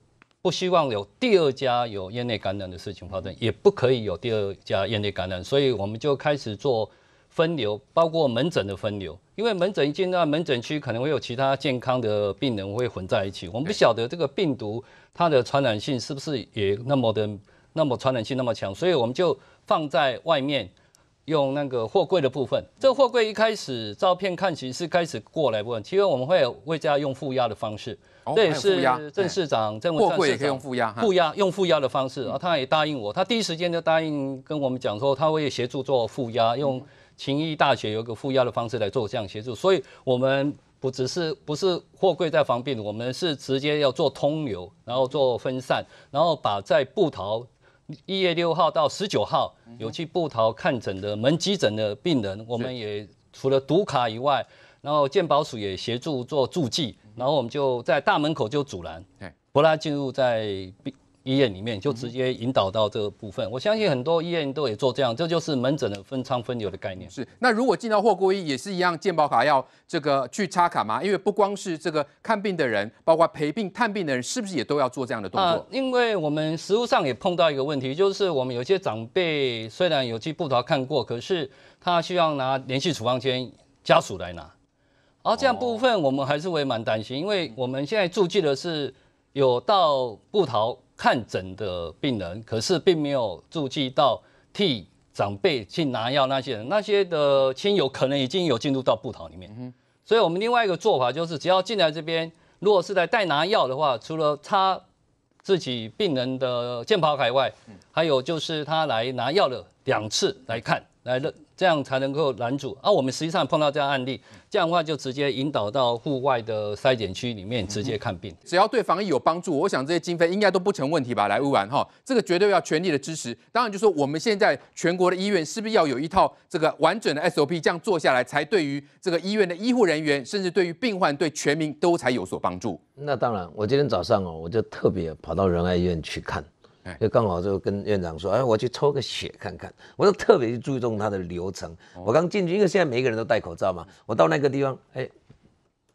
S3: 不希望有第二家有院内感染的事情发生，也不可以有第二家院内感染，所以我们就开始做分流，包括门诊的分流，因为门诊一进到门诊区，可能会有其他健康的病人会混在一起，我们不晓得这个病毒它的传染性是不是也那么的那么传染性那么强，所以我们就放在外面。用那个货柜的部分，这个货柜一开始照片看起是开始过来部分，其实我们会为家用负压的方式，
S2: 哦。
S3: 这也是郑市长、郑文
S2: 柜也可以用负压哈
S3: 负压用负压的方式，然后他也答应我，他第一时间就答应跟我们讲说，他会协助做负压，用勤益大学有一个负压的方式来做这样协助，所以我们不只是不是货柜在防病，我们是直接要做通流，然后做分散，然后把在布桃一月六号到十九号有去布桃看诊的门急诊的病人，我们也除了读卡以外，然后健保署也协助做助记，然后我们就在大门口就阻拦
S2: 对，
S3: 不让他进入在病医院里面，就直接引导到这个部分。我相信很多医院都也做这样，这就是门诊的分仓分流的概念。
S2: 是，那如果进到货柜也是一样，健保卡要这个去插卡吗？因为不光是这个看病的人，包括陪病、探病的人，是不是也都要做这样的动作？
S3: 啊，因为我们实务上也碰到一个问题，就是我们有些长辈虽然有去布桃看过，可是他需要拿联系处方签，家属来拿。而这样部分我们还是会蛮担心，因为我们现在注记的是有到布桃看诊的病人，可是并没有注记到替长辈去拿药那些人，那些的亲友可能已经有进入到布桃里面。所以我们另外一个做法就是，只要进来这边，如果是在代拿药的话，除了插自己病人的健保卡以外，还有就是他来拿药的两次来看，来了，这样才能够拦阻。啊，我们实际上碰到这样案例，这样的话就直接引导到户外的筛检区里面直接看病。
S2: 只要对防疫有帮助，我想这些经费应该都不成问题吧？来，乌丸哈，这个绝对要全力的支持。当然，就说我们现在全国的医院是不是要有一套这个完整的 SOP，这样做下来，才对于这个医院的医护人员，甚至对于病患、对全民都才有所帮助。
S9: 那当然，我今天早上哦，我就特别跑到仁爱医院去看
S2: 哎，
S9: 就刚好就跟院长说，哎，我去抽个血看看，我就特别去注重它的流程。我刚进去，因为现在每一个人都戴口罩嘛，我到那个地方，哎，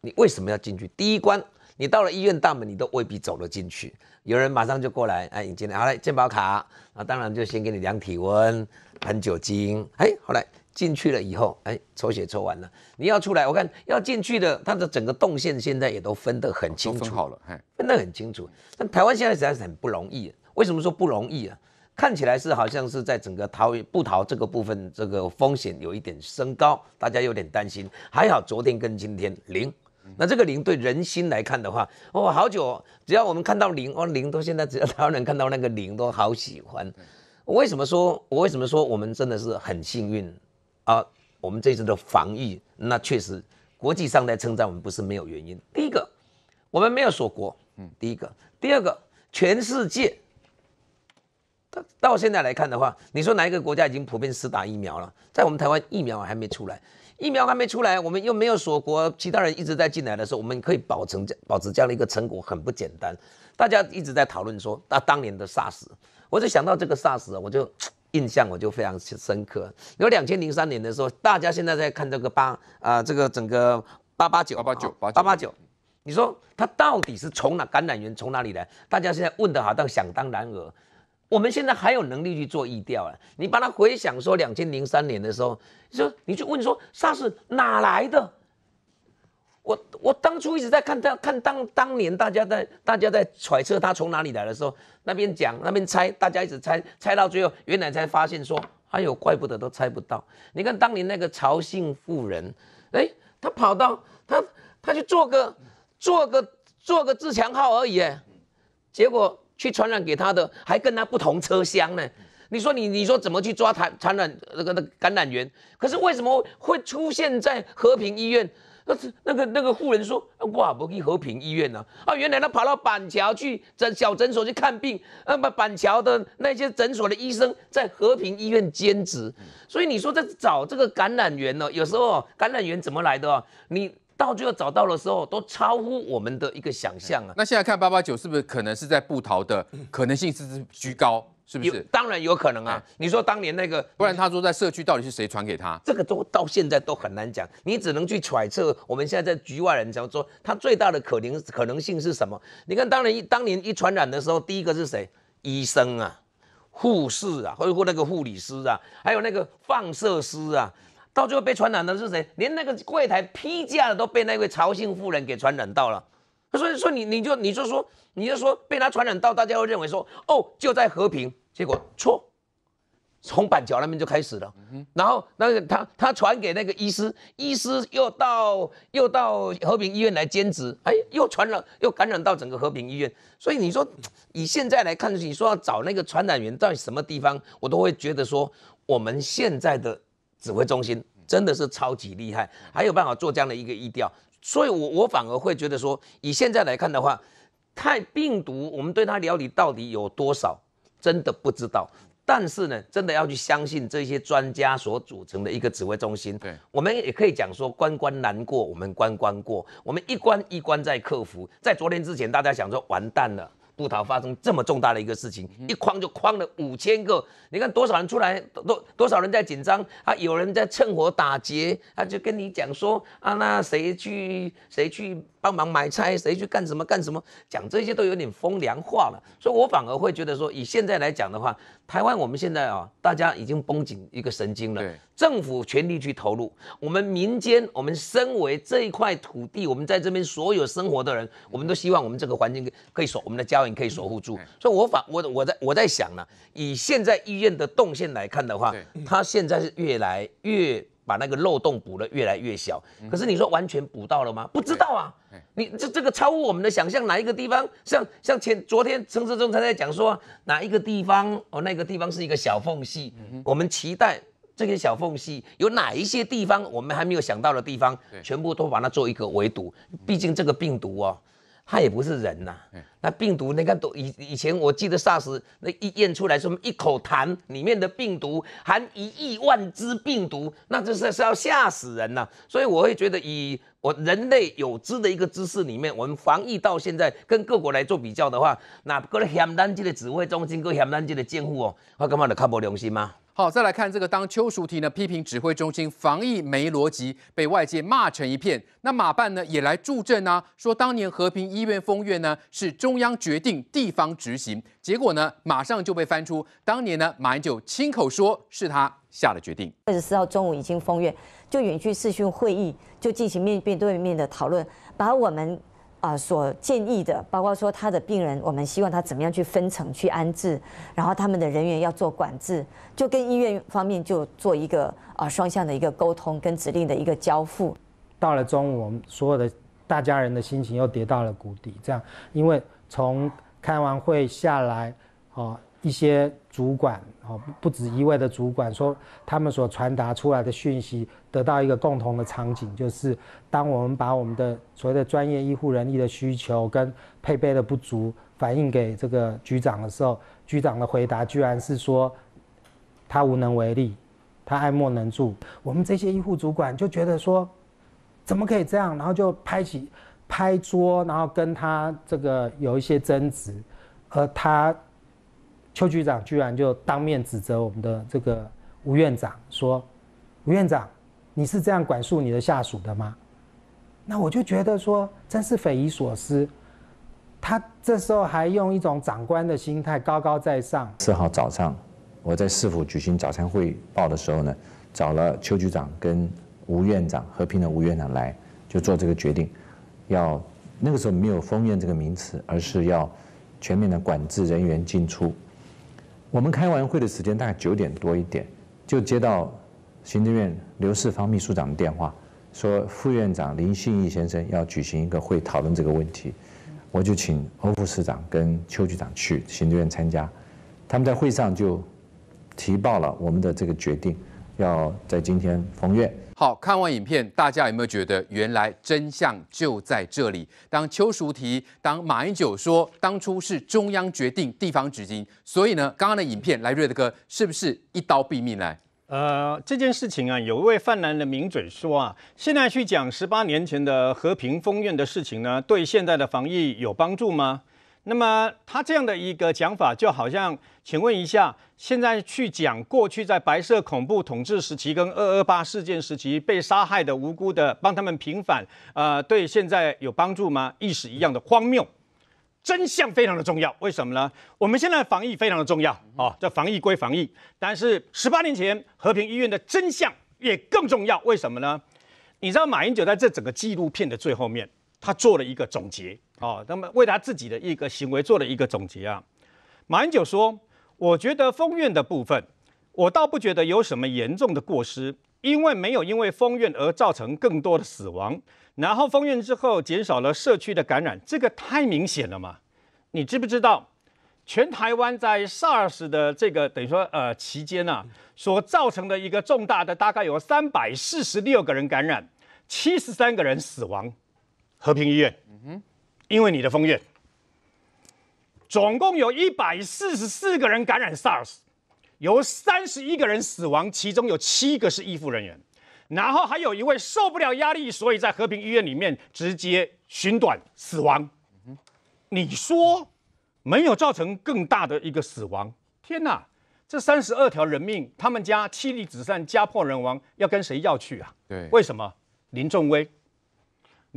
S9: 你为什么要进去？第一关，你到了医院大门，你都未必走得进去，有人马上就过来，哎，你进来，好来健保卡，啊，当然就先给你量体温、喷酒精，哎，后来进去了以后，哎，抽血抽完了，你要出来，我看要进去的，它的整个动线现在也都分得很清楚，
S2: 分好了，哎，
S9: 分得很清楚。但台湾现在实在是很不容易。为什么说不容易啊？看起来是好像是在整个桃园不逃这个部分，这个风险有一点升高，大家有点担心。还好昨天跟今天零，那这个零对人心来看的话，哦，好久哦，只要我们看到零，哦，零都现在只要台湾人看到那个零都好喜欢。我为什么说，我为什么说我们真的是很幸运啊？我们这次的防疫，那确实国际上在称赞我们不是没有原因。第一个，我们没有锁国，嗯，第一个，第二个，全世界到到现在来看的话，你说哪一个国家已经普遍施打疫苗了？在我们台湾，疫苗还没出来，疫苗还没出来，我们又没有锁国，其他人一直在进来的时候，我们可以保成保持这样的一个成果，很不简单。大家一直在讨论说，那当年的 SARS，我就想到这个 SARS，我就 印象我就非常深刻。有两千零三年的时候，大家现在在看这个八啊、这个整个八八九
S2: 八
S9: 八九八八九，你说它到底是从哪感染源从哪里来？大家现在问的好像想当然尔。我们现在还有能力去做疫调啊？你把它回想说两千零三年的时候，你说你去问说 SARS 哪来的？我我当初一直在看他看当当年大家在大家在揣测它从哪里来的时候，那边讲那边猜，大家一直猜猜到最后，原来才发现说，哎呦，怪不得都猜不到。你看当年那个曹姓妇人，哎，他跑到他他去做个做个做个自强号而已，结果去传染给他的还跟他不同车厢呢。你说你你说怎么去抓传传染那个那个感染源？可是为什么会出现在和平医院？那是那个那个妇人说，哇，不去和平医院呢、啊？原来他跑到板桥去诊小诊所去看病，那么板桥的那些诊所的医生在和平医院兼职，所以你说在找这个感染源呢，有时候感染源怎么来的、啊？你到最后找到的时候，都超乎我们的一个想象啊。
S2: 那现在看八八九是不是可能是在布逃的可能性是居高？是不是？
S9: 当然有可能啊。你说当年那个
S2: 不然他说在社区到底是谁传给他？
S9: 这个都到现在都很难讲，你只能去揣测。我们现在在局外人讲说，他最大的可能可能性是什么？你看当年一当年一传染的时候，第一个是谁？医生啊，护士啊，或者或那个护理师啊，还有那个放射师啊，到最后被传染的是谁？连那个柜台批价的都被那位曹姓妇人给传染到了。所以说你你就你就说你就说被他传染到，大家会认为说哦就在和平，结果错，从板桥那边就开始了，然后那个他他传给那个医师，医师又到又到和平医院来兼职，哎，又传染又感染到整个和平医院。所以你说以现在来看，你说要找那个传染源在什么地方，我都会觉得说我们现在的指挥中心真的是超级厉害，还有办法做这样的一个医调。所以我我反而会觉得说，以现在来看的话，太病毒我们对它了解到底有多少，真的不知道。但是呢，真的要去相信这些专家所组成的一个指挥中心。
S2: 对，
S9: 我们也可以讲说，关关难过，我们关关过，我们一关一关在克服。在昨天之前，大家想说完蛋了。布桃发生这么重大的一个事情，一框就框了五千个，你看多少人出来，多多少人在紧张啊？有人在趁火打劫，他就跟你讲说啊，那谁去谁去帮忙买菜，谁去干什么干什么，讲这些都有点风凉话了。所以我反而会觉得说，以现在来讲的话，台湾我们现在啊，大家已经绷紧一个神经了，政府全力去投入，我们民间，我们身为这一块土地，我们在这边所有生活的人，我们都希望我们这个环境可以守我们的家园。可以守护住，所以我反我我在我在想呢，以现在医院的动线来看的话，它现在是越来越把那个漏洞补的越来越小。可是你说完全补到了吗？不知道啊，你这这个超乎我们的想象，哪一个地方？像像前昨天陈志忠才在讲说哪一个地方哦，那个地方是一个小缝隙，我们期待这些小缝隙有哪一些地方我们还没有想到的地方，全部都把它做一个围堵。毕竟这个病毒哦。它也不是人呐，那病毒你看都以以前我记得 SARS 那一验出来什么一口痰里面的病毒含一亿万只病毒，那这是是要吓死人呐。所以我会觉得以我人类有知的一个知识里面，我们防疫到现在跟各国来做比较的话，那各个险单机的指挥中心，各险单机的监护哦，我干嘛的看不良心吗？
S2: 好，再来看这个，当邱淑媞呢批评指挥中心防疫没逻辑，被外界骂成一片。那马办呢也来助阵啊，说当年和平医院封院呢是中央决定，地方执行。结果呢马上就被翻出，当年呢马英九亲口说是他下的决定。
S11: 二十四号中午已经封院，就远距视讯会议就进行面面对面的讨论，把我们。啊，所建议的，包括说他的病人，我们希望他怎么样去分层去安置，然后他们的人员要做管制，就跟医院方面就做一个啊双向的一个沟通跟指令的一个交付。
S12: 到了中午，我们所有的大家人的心情又跌到了谷底，这样，因为从开完会下来，哦。一些主管哦，不止一位的主管说，他们所传达出来的讯息得到一个共同的场景，就是当我们把我们的所谓的专业医护人力的需求跟配备的不足反映给这个局长的时候，局长的回答居然是说他无能为力，他爱莫能助。我们这些医护主管就觉得说，怎么可以这样？然后就拍起拍桌，然后跟他这个有一些争执，而他。邱局长居然就当面指责我们的这个吴院长说：“吴院长，你是这样管束你的下属的吗？”那我就觉得说，真是匪夷所思。他这时候还用一种长官的心态，高高在上。
S1: 四号早上，我在市府举行早餐汇报的时候呢，找了邱局长跟吴院长和平的吴院长来，就做这个决定，要那个时候没有封院这个名词，而是要全面的管制人员进出。我们开完会的时间大概九点多一点，就接到行政院刘世芳秘书长的电话，说副院长林信义先生要举行一个会讨论这个问题，我就请欧副市长跟邱局长去行政院参加，他们在会上就提报了我们的这个决定，要在今天逢院。
S2: 好看完影片，大家有没有觉得原来真相就在这里？当邱淑媞、当马英九说当初是中央决定，地方执行，所以呢，刚刚的影片来瑞的哥是不是一刀毙命来？
S8: 呃，这件事情啊，有一位泛蓝的名嘴说啊，现在去讲十八年前的和平封院的事情呢，对现在的防疫有帮助吗？那么他这样的一个讲法，就好像，请问一下，现在去讲过去在白色恐怖统治时期跟二二八事件时期被杀害的无辜的，帮他们平反，呃，对现在有帮助吗？意识一样的荒谬。真相非常的重要，为什么呢？我们现在防疫非常的重要啊，这防疫归防疫，但是十八年前和平医院的真相也更重要，为什么呢？你知道马英九在这整个纪录片的最后面。他做了一个总结啊，那么为他自己的一个行为做了一个总结啊。马英九说：“我觉得封院的部分，我倒不觉得有什么严重的过失，因为没有因为封院而造成更多的死亡，然后封院之后减少了社区的感染，这个太明显了嘛？你知不知道，全台湾在 SARS 的这个等于说呃期间呢、所造成的一个重大的大概有三百四十六个人感染，七十三个人死亡，和平医院，嗯因为你的封院，总共有一百四十四个人感染 SARS。有三十一个人死亡，其中有七个是医护人员，然后还有一位受不了压力，所以在和平医院里面直接寻短死亡。你说没有造成更大的一个死亡？天哪！这三十二条人命，他们家妻离子散、家破人亡，要跟谁要去啊？
S2: 对，
S8: 为什么？林仲威，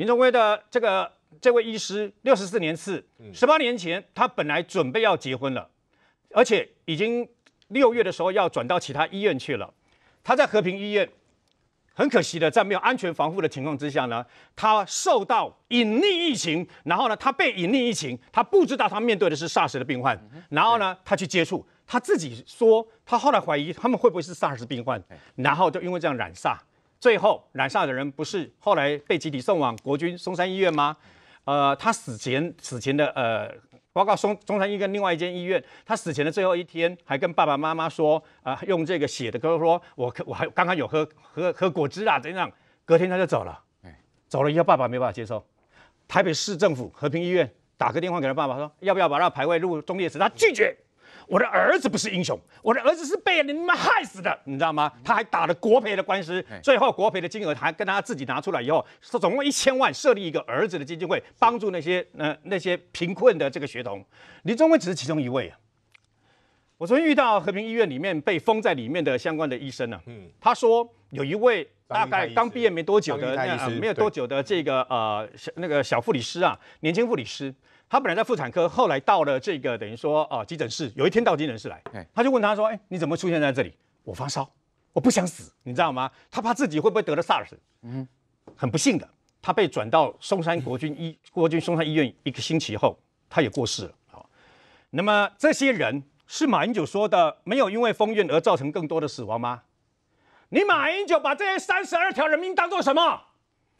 S8: 林中威的这个这位医师，六十四年次，十八年前他本来准备要结婚了，而且已经六月的时候要转到其他医院去了。他在和平医院，很可惜的，在没有安全防护的情况之下呢，他受到隐匿疫情，然后呢，他被隐匿疫情，他不知道他面对的是 SARS 的病患，然后呢，他去接触，他自己说，他后来怀疑他们会不会是 SARS 病患，然后就因为这样染煞，最后染上的人不是后来被集体送往国军松山医院吗？呃，他死前死前的呃，包括松中山医跟另外一间医院，他死前的最后一天还跟爸爸妈妈说，啊、用这个写的歌说，我可我还刚刚有喝喝喝果汁啊，怎样？隔天他就走了，走了以后爸爸没办法接受，台北市政府和平医院打个电话给他爸爸说，要不要把他排位入忠烈祠？他拒绝。我的儿子不是英雄，我的儿子是被你们害死的，你知道吗？他还打了国赔的官司，最后国赔的金额还跟他自己拿出来以后，是总共一千万，设立一个儿子的基金会，帮助那些呃那些贫困的这个学童。林宗威只是其中一位啊。我昨天遇到和平医院里面被封在里面的相关的医生呢、嗯，他说有一位大概刚毕业没多久的那、呃没有多久的这个呃小那个小护理师啊，年轻护理师，他本来在妇产科，后来到了这个等于说呃急诊室，有一天到急诊室来，他就问他说：“哎，你怎么出现在这里？我发烧，我不想死，你知道吗？他怕自己会不会得了 SARS。”嗯，很不幸的，他被转到松山国军医国军松山医院一个星期后，他也过世了。好，那么这些人是马英九说的没有因为封院而造成更多的死亡吗？你马英九把这些三十二条人命当做什么？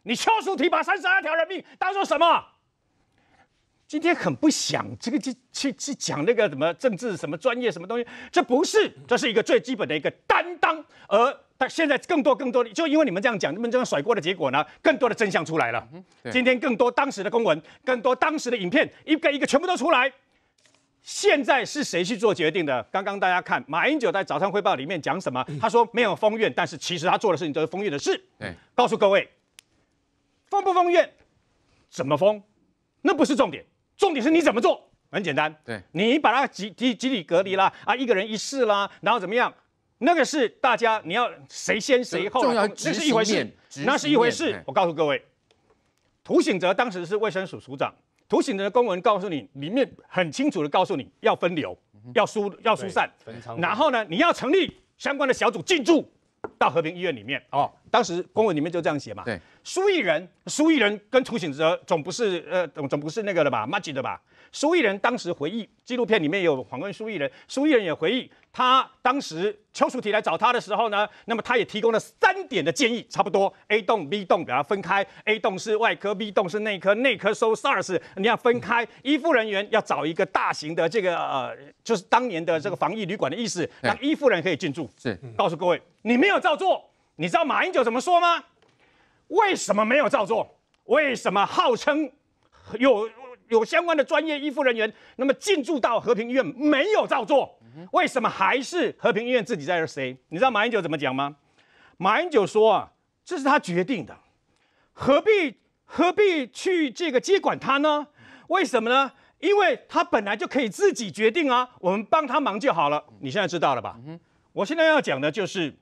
S8: 你邱淑媞把三十二条人命当做什么？今天很不想这个去去去讲那个什么政治什么专业什么东西，这不是，这是一个最基本的一个担当。而但现在更多更多的，就因为你们这样讲，你们这样甩锅的结果呢，更多的真相出来了。
S2: 对
S8: 今天更多当时的公文，更多当时的影片，一个一个全部都出来。现在是谁去做决定的？刚刚大家看马英九在早上汇报里面讲什么？他说没有封院，但是其实他做的事情都是封院的事。
S2: 对，
S8: 告诉各位，封不封院，怎么封，那不是重点，重点是你怎么做。很简单，
S2: 对
S8: 你把它集集集体隔离啦，啊，一个人一室啦，然后怎么样？那个是大家你要谁先谁后，
S2: 重要
S8: 那是一回事那是一回事。我告诉各位，涂醒哲当时是卫生署署长，涂醒哲的公文告诉你，里面很清楚的告诉你要分流，要疏要疏散，然后呢，你要成立相关的小组进驻到和平医院里面哦。当时公文里面就这样写嘛。
S2: 对，
S8: 苏艺人，苏艺人跟涂醒哲总不是呃总总不是那个的吧，Magic 的吧？苏艺人当时回忆，纪录片里面有访问苏艺人，苏艺人也回忆，他当时邱淑媞来找他的时候呢，那么他也提供了三点的建议，差不多 A 栋、B 栋给它分开，A 栋是外科，B 栋是内科，内科收 SARS，你要分开，医护人员要找一个大型的这个呃，就是当年的这个防疫旅馆的意思，让医护人可以进驻。
S2: 是
S8: 告诉各位，你没有照做，你知道马英九怎么说吗？为什么没有照做？为什么号称有有相关的专业医护人员，那么进驻到和平医院没有照做？为什么还是和平医院自己在这 say？你知道马英九怎么讲吗？马英九说啊，这是他决定的，何必何必去这个接管他呢？为什么呢？因为他本来就可以自己决定啊，我们帮他忙就好了。你现在知道了吧？我现在要讲的就是，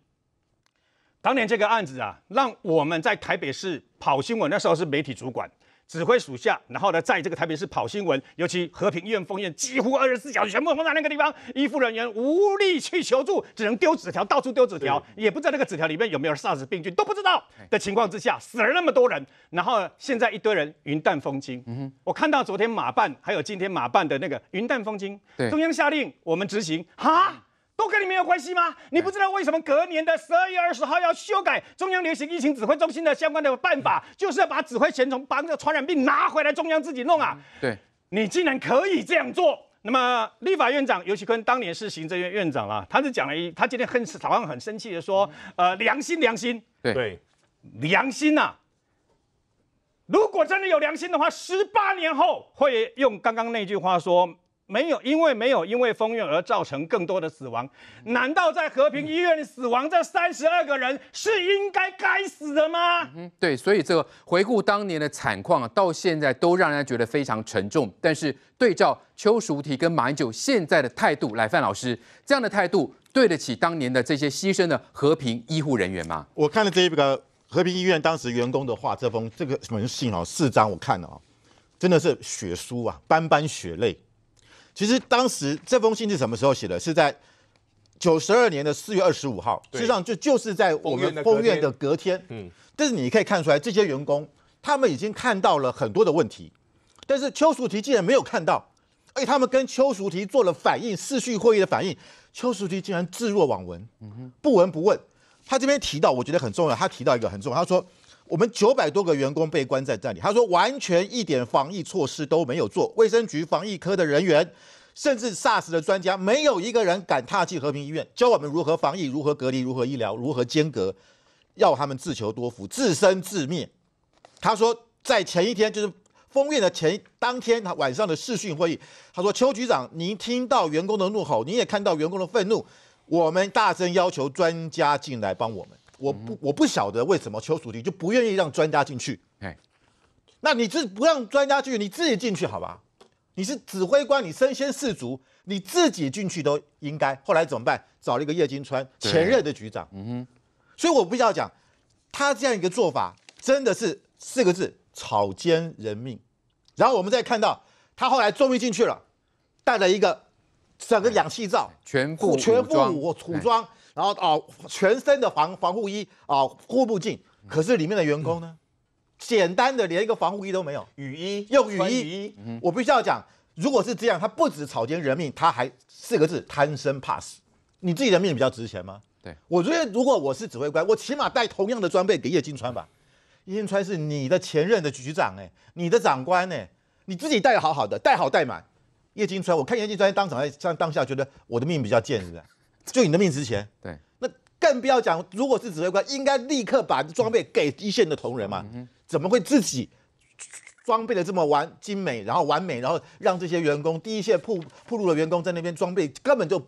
S8: 当年这个案子啊，让我们在台北市跑新闻，那时候是媒体主管。指挥属下，然后呢，在这个台北市跑新闻，尤其和平医院封院，几乎二十四小时全部封在那个地方，医护人员无力去求助，只能丢纸条，到处丢纸条，也不知道那个纸条里面有没有 SARS 病菌，都不知道的情况之下，死了那么多人，然后现在一堆人云淡风轻。我看到昨天马办还有今天马办的那个云淡风轻，
S2: 对。
S8: 中央下令我们执行，哈，都跟你没有关系吗？你不知道为什么隔年的十二月二十号要修改中央流行疫情指挥中心的相关的办法，就是要把指挥权从把这个传染病拿回来，中央自己弄啊？
S2: 对，
S8: 你竟然可以这样做。那么立法院长尤其坤当年是行政院院长了，他是讲了一，他今天很好像很生气的说，呃，良心良心，
S2: 对。
S4: 对，
S8: 良心呐、如果真的有良心的话，十八年后会用刚刚那句话说，没有因为没有因为封院而造成更多的死亡。难道在和平医院死亡这三十二个人是应该该死的吗？
S2: 嗯，对，所以这个回顾当年的惨况啊，到现在都让人家觉得非常沉重。但是对照邱淑媞跟马英九现在的态度，来范老师这样的态度对得起当年的这些牺牲的和平医护人员吗？
S13: 我看了这一个和平医院当时员工的话，这封这个文信哦，四张我看了啊、真的是血书啊，斑斑血泪。其实当时这封信是什么时候写的？是在九十二年的四月二十五号，
S4: 事
S13: 实际上就就是在我们
S4: 封院的隔
S13: 天。
S4: 嗯，
S13: 但是你可以看出来，这些员工他们已经看到了很多的问题，但是邱淑媞竟然没有看到，而且他们跟邱淑媞做了反应，视讯会议的反应，邱淑媞竟然置若罔闻，不闻不问。他这边提到，我觉得很重要，他提到一个很重要，他说我们九百多个员工被关在那里，他说完全一点防疫措施都没有做，卫生局防疫科的人员。甚至 SARS 的专家，没有一个人敢踏进和平医院，教我们如何防疫、如何隔离、如何医疗、如何间隔，要他们自求多福、自生自灭。他说，在前一天，就是封院的前当天，他晚上的视讯会议，他说：“邱局长，您听到员工的怒吼，您也看到员工的愤怒，我们大声要求专家进来帮我们。我不，我不晓得为什么邱淑媞就不愿意让专家进去。
S2: 哎，
S13: 那你这不让专家进去，你自己进去好吧？你是指挥官，你身先士卒，你自己进去都应该。后来怎么办？找了一个叶金川，前任的局长。
S2: 嗯哼，
S13: 所以我必须要讲，他这样一个做法真的是四个字：草菅人命。然后我们再看到他后来终于进去了，带了一个整个氧气罩，
S2: 全部
S13: 全部
S2: 武装
S13: 武武装，然后哦全身的防防护衣啊护目镜，可是里面的员工呢，简单的连一个防护衣都没有，
S4: 雨衣
S13: 用雨衣
S4: 雨衣，
S13: 我必须要讲，如果是这样，他不止草菅人命，他还四个字贪生怕死。你自己的命比较值钱吗？
S2: 对，
S13: 我觉得如果我是指挥官，我起码带同样的装备给叶金川吧。叶金川是你的前任的局长哎、你的长官哎、你自己带的好好的，带好带满。叶金川，我看叶金川当场在像当下觉得我的命比较贱，是不是？就你的命值钱。
S2: 对，
S13: 那更不要讲，如果是指挥官，应该立刻把装备给一线的同仁嘛。怎么会自己装备的这么完精美，然后完美，然后让这些员工第一线铺铺路的员工在那边装备根本就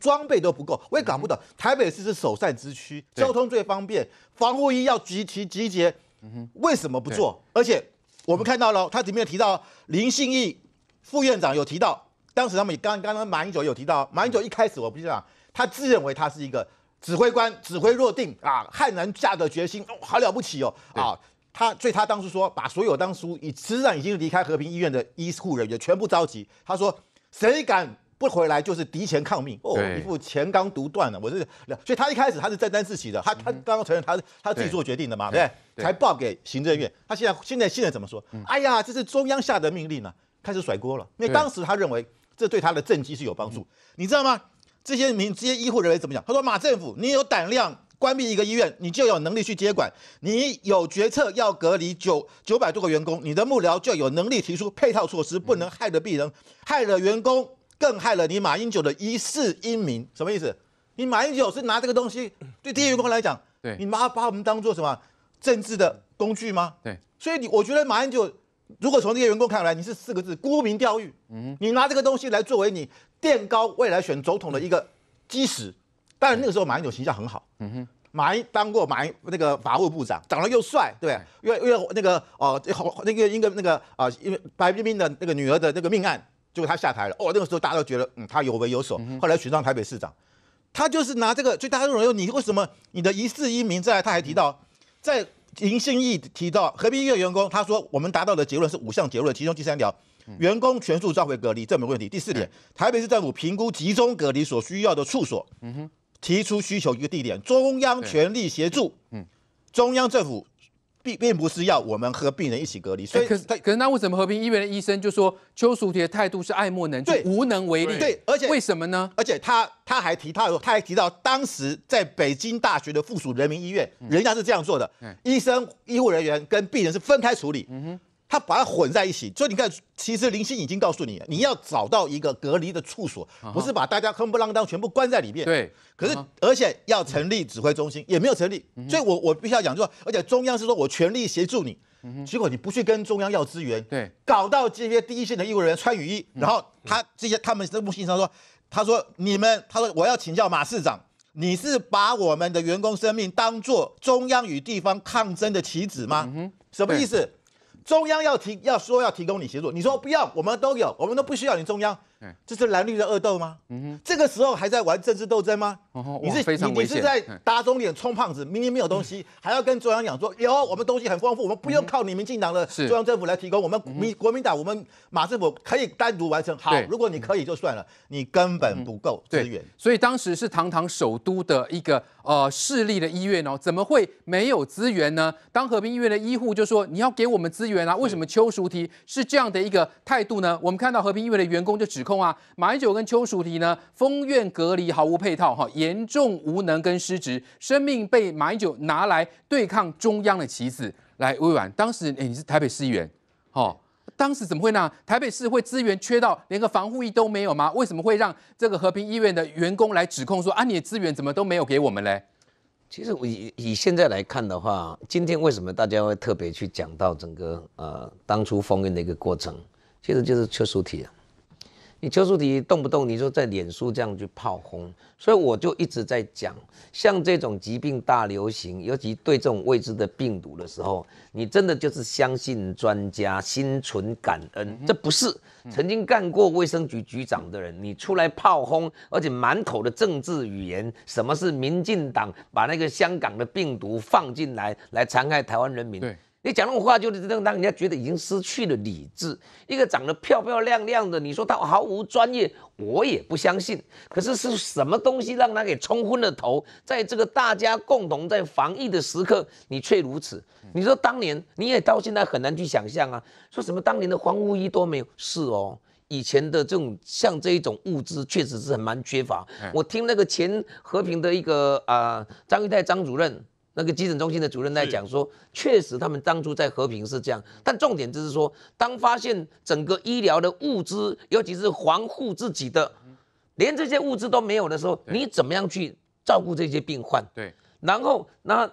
S13: 装备都不够，我也搞不懂。台北市是首善之区，交通最方便，防护衣要集齐集结，为什么不做？而且我们看到了，他里面提到林信义副院长有提到，当时他们刚刚刚马英九有提到，马英九一开始我不知道，他自认为他是一个指挥官，指挥若定啊，汉南下的决心，哦，好了不起哦啊。他所以，他当初说把所有当初已实际上已经离开和平医院的医护人员全部召集。他说，谁敢不回来就是敌前抗命。哦，一副钱刚独断了。我是，所以他一开始他是沾沾自喜的，他他刚刚承认他是他自己做决定的嘛，对不对？才报给行政院。他现在现在现在怎么说？哎呀，这是中央下的命令呢、开始甩锅了。因为
S2: 对
S13: 当时他认为这对他的政绩是有帮助，你知道吗？这些民这些医护人员怎么讲？他说马政府，你有胆量关闭一个医院，你就有能力去接管；你有决策要隔离九九百多个员工，你的幕僚就有能力提出配套措施，不能害了病人，害了员工，更害了你马英九的一世英名。什么意思？你马英九是拿这个东西对这些员工来讲，
S2: 对
S13: 你把把我们当做什么政治的工具吗？
S2: 对，
S13: 所以你我觉得马英九，如果从这些员工看来，你是四个字沽名钓誉。嗯，你拿这个东西来作为你垫高未来选总统的一个基石。当然那个时候马英九形象很好。嗯哼。马英当过马英那个法务部长，长得又帅，对不对？因为因为那个哦、那个一个那个啊、因为白冰冰的那个女儿的那个命案，结果他下台了。哦，那个时候大家都觉得嗯他有为有守，后来选上台北市长。他就是拿这个，所以大家认为你为什么你的一世英名在？他还提到，在林信义提到和平医院员工，他说我们达到的结论是五项结论，其中第三条，员工全数召回隔离，这没问题。第四点，台北市政府评估集中隔离所需要的处所，提出需求一个地点，中央全力协助，中央政府并并不是要我们和病人一起隔离，所以
S2: 可是可是那为什么和平医院的医生就说邱淑媞的态度是爱莫能助、无能为力？
S13: 对，而且
S2: 为什么呢？
S13: 而且他他还提他他还提到当时在北京大学的附属人民医院，人家是这样做的，医生医护人员跟病人是分开处理。他把它混在一起，所以你看，其实林心已经告诉你，你要找到一个隔离的处所，不是把大家夯不啷当全部关在里面。
S2: 对。
S13: 可是，而且要成立指挥中心，也没有成立。所以我我必须要讲，就说，而且中央是说我全力协助你，结果你不去跟中央要资源，
S2: 对，
S13: 搞到这些第一线的医务人员穿雨衣，然后他这些他们这部信上说，他说你们，他说我要请教马市长，你是把我们的员工生命当做中央与地方抗争的棋子吗？什么意思？中央要提要说要提供你协助，你说不要，我们都有，我们都不需要你中央，这是蓝绿的恶斗吗？嗯哼这个时候还在玩政治斗争吗？你是你你是在打肿脸充胖子，明明没有东西，还要跟中央讲说有我们东西很丰富，我们不用靠你民进党的中央政府来提供，我们民国民党我们马政府可以单独完成。好，如果你可以就算了，你根本不够资源。
S2: 所以当时是堂堂首都的一个呃势力的医院哦，怎么会没有资源呢？当和平医院的医护就说你要给我们资源啊，为什么邱淑媞是这样的一个态度呢？我们看到和平医院的员工就指控啊，马英九跟邱淑媞呢封院隔离毫无配套哈，严重无能跟失职，生命被马英九拿来对抗中央的棋子。来，魏婉，当时哎你是台北市议员，哦，当时怎么会那台北市会资源缺到连个防护衣都没有吗？为什么会让这个和平医院的员工来指控说啊，你的资源怎么都没有给我们嘞？
S9: 其实以以现在来看的话，今天为什么大家会特别去讲到整个呃当初封印的一个过程，其实就是邱淑媞。你邱淑媞动不动你就在脸书这样去炮轰，所以我就一直在讲，像这种疾病大流行，尤其对这种未知的病毒的时候，你真的就是相信专家，心存感恩。这不是曾经干过卫生局局长的人，你出来炮轰，而且满口的政治语言，什么是民进党把那个香港的病毒放进来，来残害台湾人民？
S2: 对。
S9: 你讲那种话，就是让让人家觉得已经失去了理智。一个长得漂漂亮亮的，你说他毫无专业，我也不相信。可是是什么东西让他给冲昏了头？在这个大家共同在防疫的时刻，你却如此。你说当年你也到现在很难去想象啊，说什么当年的防护衣都没有？是哦，以前的这种像这一种物资确实是很蛮缺乏。我听那个前和平的一个啊张玉泰张主任。那个急诊中心的主任在讲说，确实他们当初在和平是这样，但重点就是说，当发现整个医疗的物资，尤其是防护自己的，连这些物资都没有的时候，你怎么样去照顾这些病患？
S2: 对，
S9: 然后那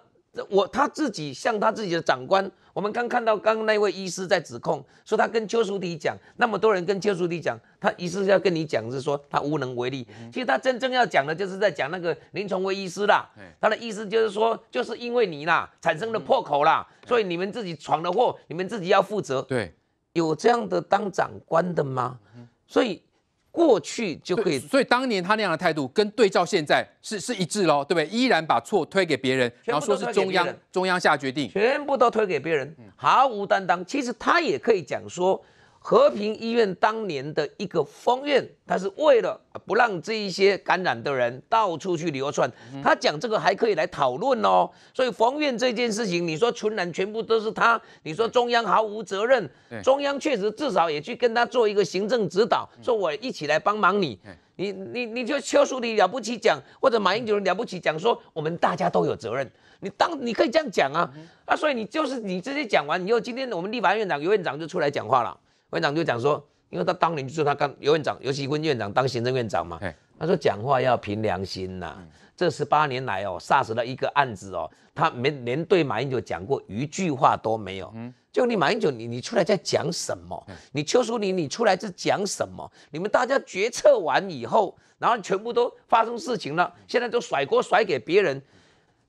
S9: 我他自己向他自己的长官。我们刚看到刚刚那位医师在指控说他跟邱淑媞讲，那么多人跟邱淑媞讲，他医师要跟你讲是说他无能为力。其实他真正要讲的就是在讲那个林崇威医师啦，他的意思就是说就是因为你啦产生了破口啦，所以你们自己闯的祸，你们自己要负责。
S2: 对，
S9: 有这样的当长官的吗？所以。过去就可以，
S2: 所以当年他那样的态度跟对照现在是是一致喽，对不对？依然把错推给别人，然后说是中央中央下决定，
S9: 全部都推给别人，毫无担当。其实他也可以讲说。和平医院当年的一个封院，他是为了不让这一些感染的人到处去流窜。他讲这个还可以来讨论哦。所以封院这件事情，你说传染全部都是他，你说中央毫无责任，中央确实至少也去跟他做一个行政指导，说我一起来帮忙你。你你你就邱淑丽了不起讲，或者马英九了不起讲，说我们大家都有责任。你当你可以这样讲啊啊！所以你就是你直接讲完以后，今天我们立法院长尤院长就出来讲话了。院长就讲说，因为他当年就是他刚尤院长，尤其温院长当行政院长嘛，他说讲话要凭良心呐。这十八年来哦，SARS 的一个案子哦，他没连对马英九讲过一句话都没有。嗯就你马英九，你你出来在讲什么？你邱淑玲，你出来在讲什么？你们大家决策完以后，然后全部都发生事情了，现在都甩锅甩给别人。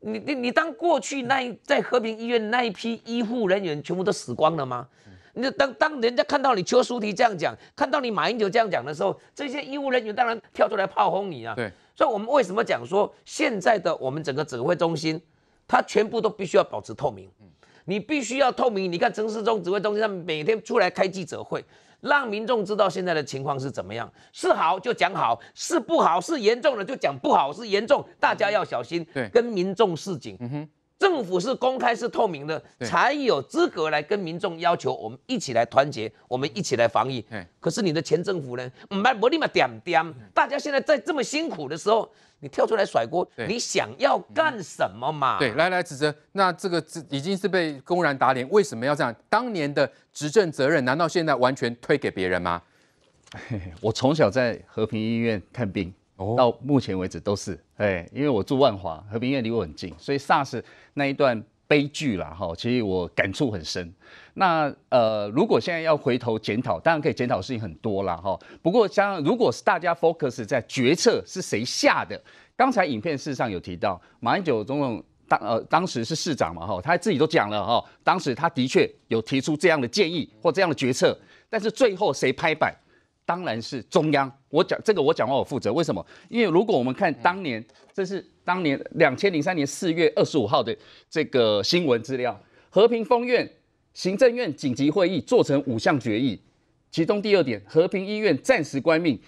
S9: 你你你当过去那一在和平医院那一批医护人员全部都死光了吗？你当当人家看到你邱淑媞这样讲，看到你马英九这样讲的时候，这些医务人员当然跳出来炮轰你啊。
S2: 对，
S9: 所以我们为什么讲说现在的我们整个指挥中心，它全部都必须要保持透明。你必须要透明。你看陈世忠指挥中心，他们每天出来开记者会，让民众知道现在的情况是怎么样。是好就讲好，是不好是严重的就讲不好是严重，大家要小心。
S2: 对，
S9: 跟民众示警。嗯哼。政府是公开是透明的，才有资格来跟民众要求我们一起来团结，我们一起来防疫。可是你的前政府呢？不立马点点，大家现在在这么辛苦的时候，你跳出来甩锅，你想要干什么嘛？
S2: 对，来来指责，那这个已经是被公然打脸，为什么要这样？当年的执政责任，难道现在完全推给别人吗？
S5: 我从小在和平医院看病。到目前为止都是，哎，因为我住万华，和平医院离我很近，所以 SARS 那一段悲剧啦，哈，其实我感触很深。那呃，如果现在要回头检讨，当然可以检讨的事情很多啦，哈。不过像如果是大家 focus 在决策是谁下的，刚才影片事实上有提到，马英九总统当呃当时是市长嘛，哈，他自己都讲了哈，当时他的确有提出这样的建议或这样的决策，但是最后谁拍板？当然是中央，我讲这个我讲话我负责。为什么？因为如果我们看当年，这是当年两千零三年四月二十五号的这个新闻资料，和平封院行政院紧急会议做成五项决议，其中第二点，和平医院暂时关闭，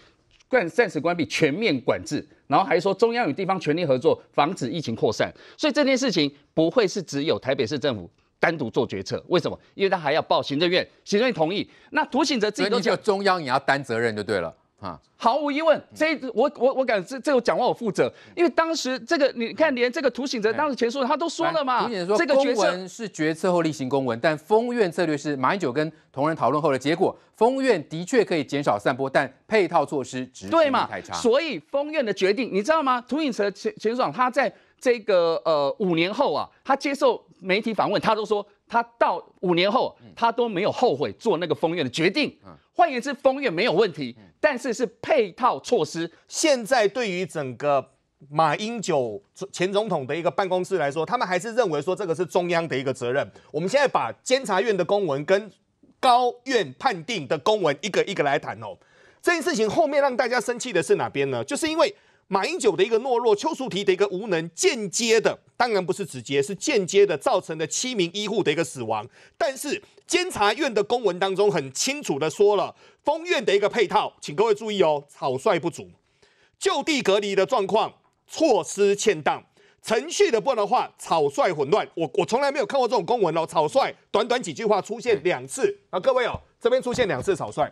S5: 关暂时关闭全面管制，然后还说中央与地方全力合作，防止疫情扩散。所以这件事情不会是只有台北市政府。单独做决策，为什么？因为他还要报行政院，行政院同意。那涂醒哲自己都
S2: 讲，中央也要担责任就对了啊。
S5: 毫无疑问，这我我我敢这这我讲话我负责，因为当时这个你看，连这个涂醒哲当时前述他都说了嘛，
S2: 这个公文是决策后例行公文，但封院策略是马英九跟同仁讨论后的结果。封院的确可以减少散播，但配套措施
S5: 对嘛？所以封院的决定，你知道吗？涂醒哲前前爽他在。这个呃五年后啊，他接受媒体访问，他都说他到五年后他都没有后悔做那个封院的决定。换言之，封院没有问题，但是是配套措施。
S4: 现在对于整个马英九前总统的一个办公室来说，他们还是认为说这个是中央的一个责任。我们现在把监察院的公文跟高院判定的公文一个一个来谈哦。这件事情后面让大家生气的是哪边呢？就是因为。马英九的一个懦弱，邱淑媞的一个无能，间接的，当然不是直接，是间接的，造成了七名医护的一个死亡。但是监察院的公文当中很清楚的说了，封院的一个配套，请各位注意哦，草率不足，就地隔离的状况措施欠当，程序的部分的话草率混乱。我我从来没有看过这种公文哦，草率短短几句话出现两次啊，各位哦，这边出现两次草率，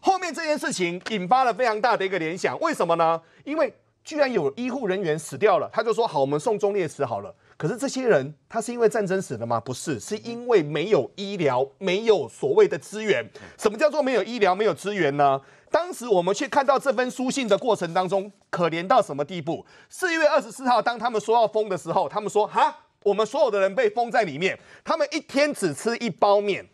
S4: 后面这件事情引发了非常大的一个联想，为什么呢？因为居然有医护人员死掉了，他就说好，我们送忠烈祠好了。可是这些人他是因为战争死的吗？不是，是因为没有医疗，没有所谓的资源。什么叫做没有医疗、没有资源呢？当时我们去看到这封书信的过程当中，可怜到什么地步？四月二十四号，当他们说要封的时候，他们说哈，我们所有的人被封在里面，他们一天只吃一包面，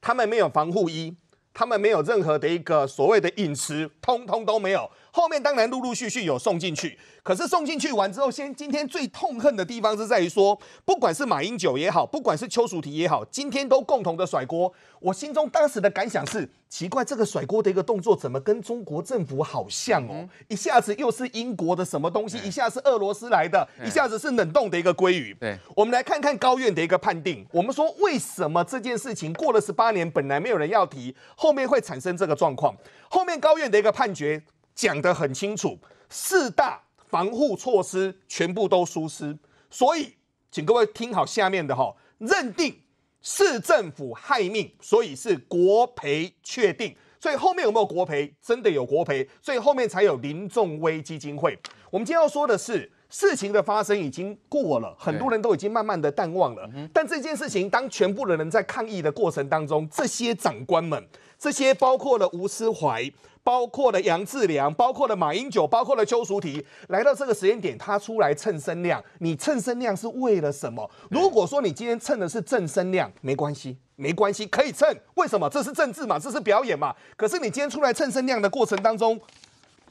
S4: 他们没有防护衣，他们没有任何的一个所谓的饮食，通通都没有。后面当然陆陆续续有送进去，可是送进去完之后，先今天最痛恨的地方是在于说，不管是马英九也好，不管是邱淑媞也好，今天都共同的甩锅。我心中当时的感想是，奇怪，这个甩锅的一个动作怎么跟中国政府好像哦？一下子又是英国的什么东西，一下是俄罗斯来的，一下子是冷冻的一个鲑鱼。
S2: 对，
S4: 我们来看看高院的一个判定。我们说为什么这件事情过了十八年，本来没有人要提，后面会产生这个状况？后面高院的一个判决。讲得很清楚，四大防护措施全部都疏失，所以请各位听好下面的哈，认定市政府害命，所以是国赔确定，所以后面有没有国赔？真的有国赔，所以后面才有林仲威基金会。我们今天要说的是，事情的发生已经过了，很多人都已经慢慢的淡忘了。但这件事情，当全部的人在抗议的过程当中，这些长官们，这些包括了吴思怀。包括了杨志良，包括了马英九，包括了邱淑媞，来到这个时间点，他出来蹭声量。你蹭声量是为了什么？如果说你今天蹭的是正声量，没关系，没关系，可以蹭。为什么？这是政治嘛，这是表演嘛。可是你今天出来蹭声量的过程当中，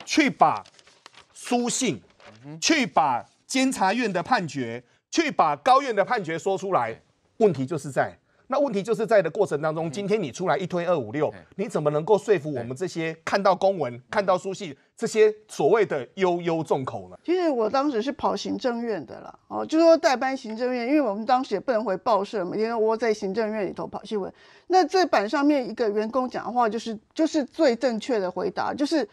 S4: 去把书信，去把监察院的判决，去把高院的判决说出来，问题就是在。那问题就是在的过程当中，今天你出来一推二五六，你怎么能够说服我们这些看到公文、看到书信这些所谓的悠悠众口呢？
S14: 其实我当时是跑行政院的啦，哦，就说代班行政院，因为我们当时也不能回报社，每天都窝在行政院里头跑新闻。那这版上面一个员工讲话，就是就是最正确的回答，就是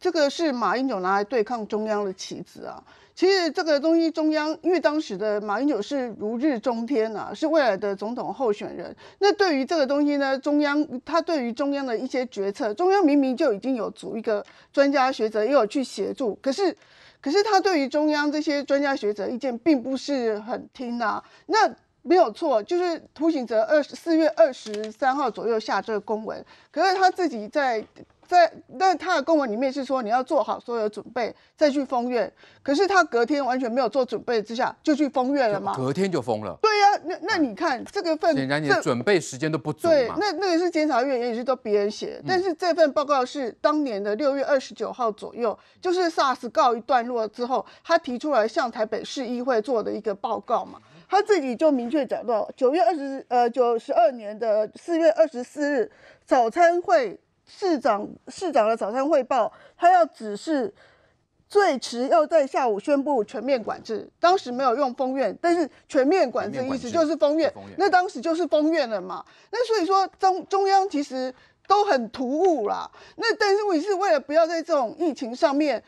S14: 这个是马英九拿来对抗中央的棋子啊。其实这个东西，中央因为当时的马英九是如日中天呐，是未来的总统候选人。那对于这个东西呢，中央他对于中央的一些决策，中央明明就已经有组一个专家学者，也有去协助，可是，可是他对于中央这些专家学者意见并不是很听呐。那没有错，就是涂醒哲二四月二十三号左右下这个公文，可是他自己在。在，但他的公文里面是说你要做好所有的准备再去封院，可是他隔天完全没有做准备之下就去封院了嘛？
S2: 隔天就封了。
S14: 对呀，那那你看这个份，
S2: 显然你的准备时间都不足
S14: 对，那那个是监察院也是都别人写，但是这份报告是当年的六月二十九号左右，就是 SARS 告一段落之后，他提出来向台北市议会做的一个报告嘛，他自己就明确讲到九月二十呃九十二年的四月二十四日早餐会。市长市长的早餐汇报，他要指示最迟要在下午宣布全面管制。当时没有用封院，但是全面管制意思就是封院。那当时就是封院了嘛？那所以说中中央其实都很突兀啦。那但是我也是为了不要在这种疫情上面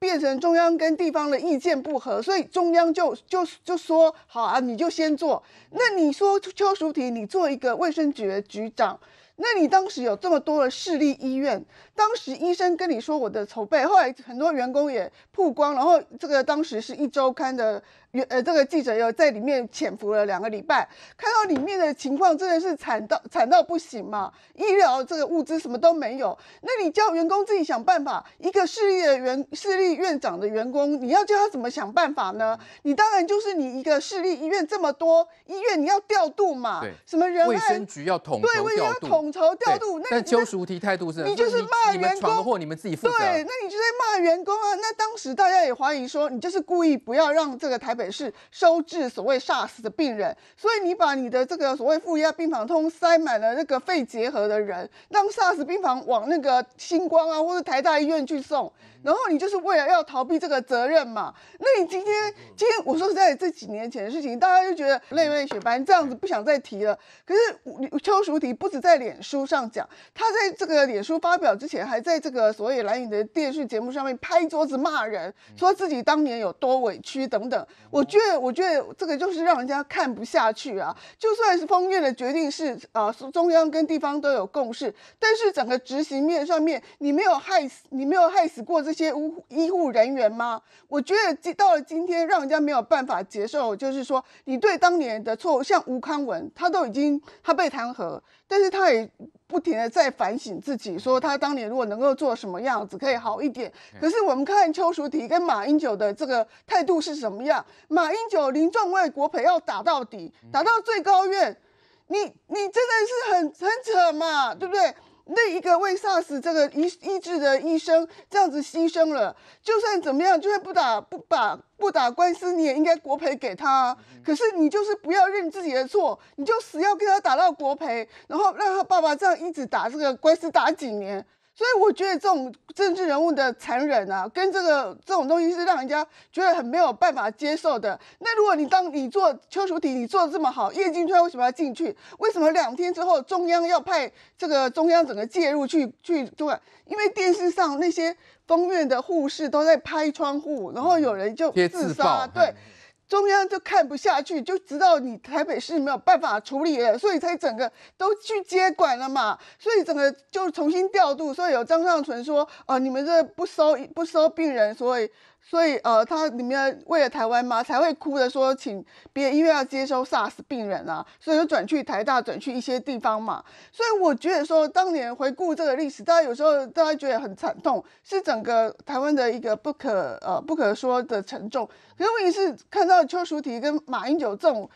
S14: 变成中央跟地方的意见不合，所以中央就就就说好啊，你就先做。那你说邱淑婷，你做一个卫生局的局长。那你当时有这么多的市立医院，当时医生跟你说我的筹备，后来很多员工也曝光，然后这个当时是一周刊的。呃，这个记者又在里面潜伏了两个礼拜，看到里面的情况真的是惨到惨到不行嘛！医疗这个物资什么都没有，那你叫员工自己想办法。一个市立的员市立院长的员工，你要叫他怎么想办法呢？你当然就是你一个市立医院这么多医院，你要调度嘛？
S2: 对，
S14: 什么人？
S2: 卫生局要统
S14: 对，卫生要统筹调度。
S2: 但邱态度是，
S14: 你就是骂员工，
S2: 或你们自己负责。
S14: 对，那你就在骂员工啊！那当时大家也怀疑说，你就是故意不要让这个台北市收。治所谓 SARS 的病人，所以你把你的这个所谓负压病房通塞满了那个肺结核的人，让 SARS 病房往那个星光啊或者台大医院去送。然后你就是为了要逃避这个责任嘛？那你今天今天我说实在，这几年前的事情，大家就觉得泪泪血斑，这样子不想再提了。可是邱淑媞不止在脸书上讲，他在这个脸书发表之前，还在这个所谓蓝营的电视节目上面拍桌子骂人，说自己当年有多委屈等等。我觉得，我觉得这个就是让人家看不下去啊！就算是封院的决定是啊，中央跟地方都有共识，但是整个执行面上面，你没有害死，你没有害死过这。些医医护人员吗？我觉得到了今天，让人家没有办法接受，就是说你对当年的错误，像吴康文，他都已经他被弹劾，但是他也不停的在反省自己，说他当年如果能够做什么样子可以好一点。可是我们看邱淑媞跟马英九的这个态度是什么样？马英九临状外国赔要打到底，打到最高院，你你真的是很很扯嘛，对不对？那一个为 SARS 这个医医治的医生这样子牺牲了，就算怎么样，就算不打不把不打官司，你也应该国赔给他。可是你就是不要认自己的错，你就死要跟他打到国赔，然后让他爸爸这样一直打这个官司打几年。所以我觉得这种政治人物的残忍啊，跟这个这种东西是让人家觉得很没有办法接受的。那如果你当你做邱淑媞，你做的这么好，叶金川为什么要进去？为什么两天之后中央要派这个中央整个介入去去做？因为电视上那些封院的护士都在拍窗户，然后有人就自杀，对。中央就看不下去，就知道你台北市没有办法处理了，所以才整个都去接管了嘛，所以整个就重新调度。所以有张尚存说，哦，你们这不收不收病人，所以。所以，呃，他里面为了台湾嘛，才会哭着说，请别医院要接收 SARS 病人啊，所以就转去台大，转去一些地方嘛。所以我觉得说，当年回顾这个历史，大家有时候大家觉得很惨痛，是整个台湾的一个不可呃不可说的沉重。可是问题是，看到邱淑媞跟马英九这种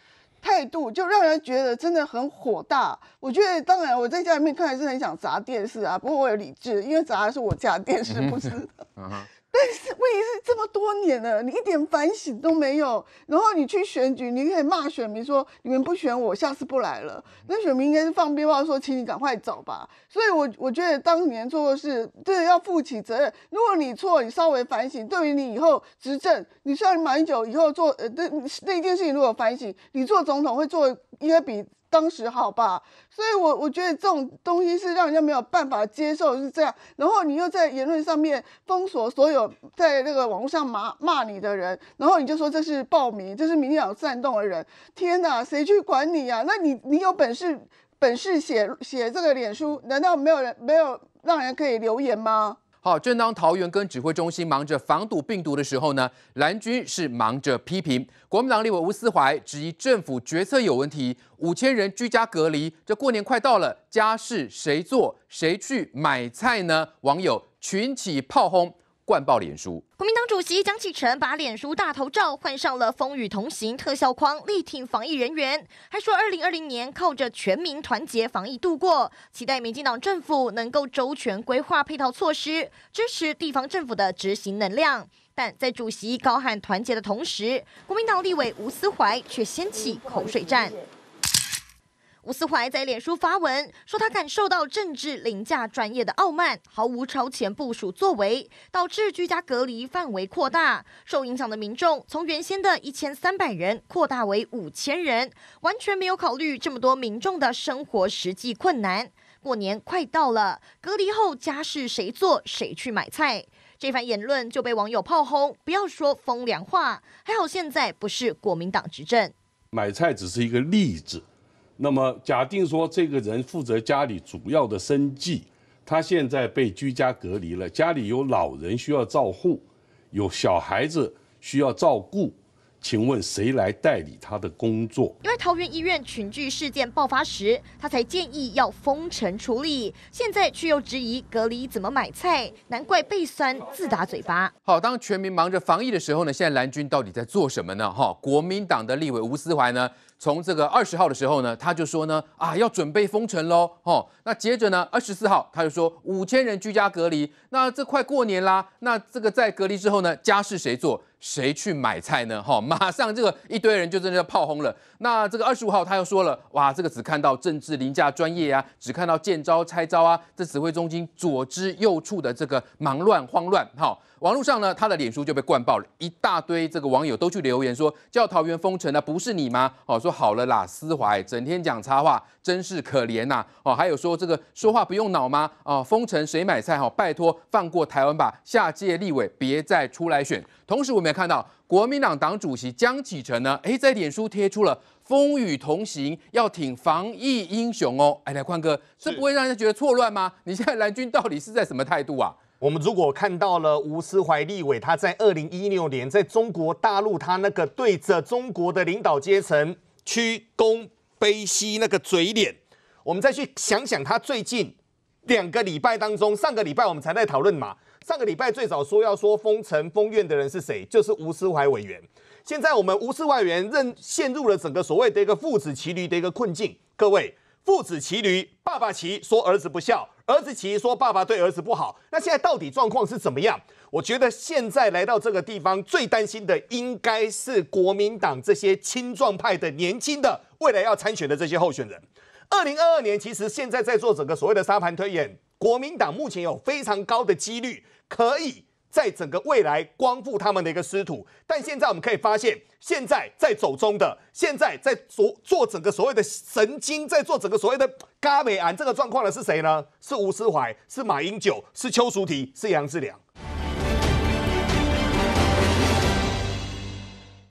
S14: 态度，就让人觉得真的很火大。我觉得，当然我在家里面看还是很想砸电视啊，不过我有理智，因为砸的是我家电视，不是。但是问题是这么多年了，你一点反省都没有。然后你去选举，你可以骂选民说：“你们不选我，下次不来了。”那选民应该是放鞭炮说：“请你赶快走吧。”所以，我我觉得当年做的事，真的要负起责任。如果你错，你稍微反省，对于你以后执政，你像马英九以后做呃那那件事情，如果反省，你做总统会做应该比当时好吧？所以我我觉得这种东西是让人家没有办法接受，是这样。然后你又在言论上面封锁所有在那个网络上骂骂你的人，然后你就说这是暴民，这是民进党煽动的人。天哪，谁去管你呀？那你你有本事本事写写这个脸书，难道没有人没有让人可以留言吗？
S2: 好，正当桃园跟指挥中心忙着防堵病毒的时候呢，蓝军是忙着批评国民党立委吴思怀，质疑政府决策有问题，五千人居家隔离，这过年快到了，家事谁做？谁去买菜呢？网友群起炮轰。灌爆脸书，
S15: 国民党主席江启臣把脸书大头照换上了“风雨同行”特效框，力挺防疫人员，还说二零二零年靠着全民团结防疫度过，期待民进党政府能够周全规划配套措施，支持地方政府的执行能量。但在主席高喊团结的同时，国民党立委吴思怀却掀起口水战。吴思怀在脸书发文说，他感受到政治凌驾专业的傲慢，毫无超前部署作为，导致居家隔离范围扩大，受影响的民众从原先的一千三百人扩大为五千人，完全没有考虑这么多民众的生活实际困难。过年快到了，隔离后家事谁做？谁去买菜？这番言论就被网友炮轰，不要说风凉话，还好现在不是国民党执政，
S16: 买菜只是一个例子。那么，假定说这个人负责家里主要的生计，他现在被居家隔离了，家里有老人需要照护，有小孩子需要照顾。请问谁来代理他的工作？
S15: 因为桃园医院群聚事件爆发时，他才建议要封城处理，现在却又质疑隔离怎么买菜，难怪被酸自打嘴巴。
S2: 好，当全民忙着防疫的时候呢，现在蓝军到底在做什么呢？哈，国民党的立委吴思怀呢，从这个二十号的时候呢，他就说呢，啊，要准备封城喽。哦，那接着呢，二十四号他就说五千人居家隔离，那这快过年啦，那这个在隔离之后呢，家事谁做？谁去买菜呢？哈，马上这个一堆人就真的炮轰了。那这个二十五号他又说了，哇，这个只看到政治凌驾专业啊，只看到见招拆招啊，这指挥中心左支右绌的这个忙乱慌乱。哈，网络上呢，他的脸书就被灌爆了，一大堆这个网友都去留言说，叫桃园封城的不是你吗？哦，说好了啦，思怀整天讲插话，真是可怜呐。哦，还有说这个说话不用脑吗？哦，封城谁买菜？哈，拜托放过台湾吧，下届立委别再出来选。同时，我们也看到国民党党主席江启臣呢，哎，在脸书贴出了“风雨同行，要挺防疫英雄哦”。哎，来宽哥，这不会让人觉得错乱吗？你现在蓝军到底是在什么态度啊？
S4: 我们如果看到了吴思怀立委，他在二零一六年在中国大陆，他那个对着中国的领导阶层屈躬卑膝那个嘴脸，我们再去想想他最近两个礼拜当中，上个礼拜我们才在讨论嘛。上个礼拜最早说要说封城封院的人是谁？就是吴思怀委员。现在我们吴思怀委员认陷入了整个所谓的一个父子骑驴的一个困境。各位，父子骑驴，爸爸骑说儿子不孝，儿子其实说爸爸对儿子不好。那现在到底状况是怎么样？我觉得现在来到这个地方，最担心的应该是国民党这些青壮派的年轻的未来要参选的这些候选人。二零二二年，其实现在在做整个所谓的沙盘推演，国民党目前有非常高的几率。可以在整个未来光复他们的一个师徒，但现在我们可以发现，现在在走中的，现在在做做整个所谓的神经，在做整个所谓的嘎美安这个状况的是谁呢？是吴思怀，是马英九，是邱淑媞，是杨志良。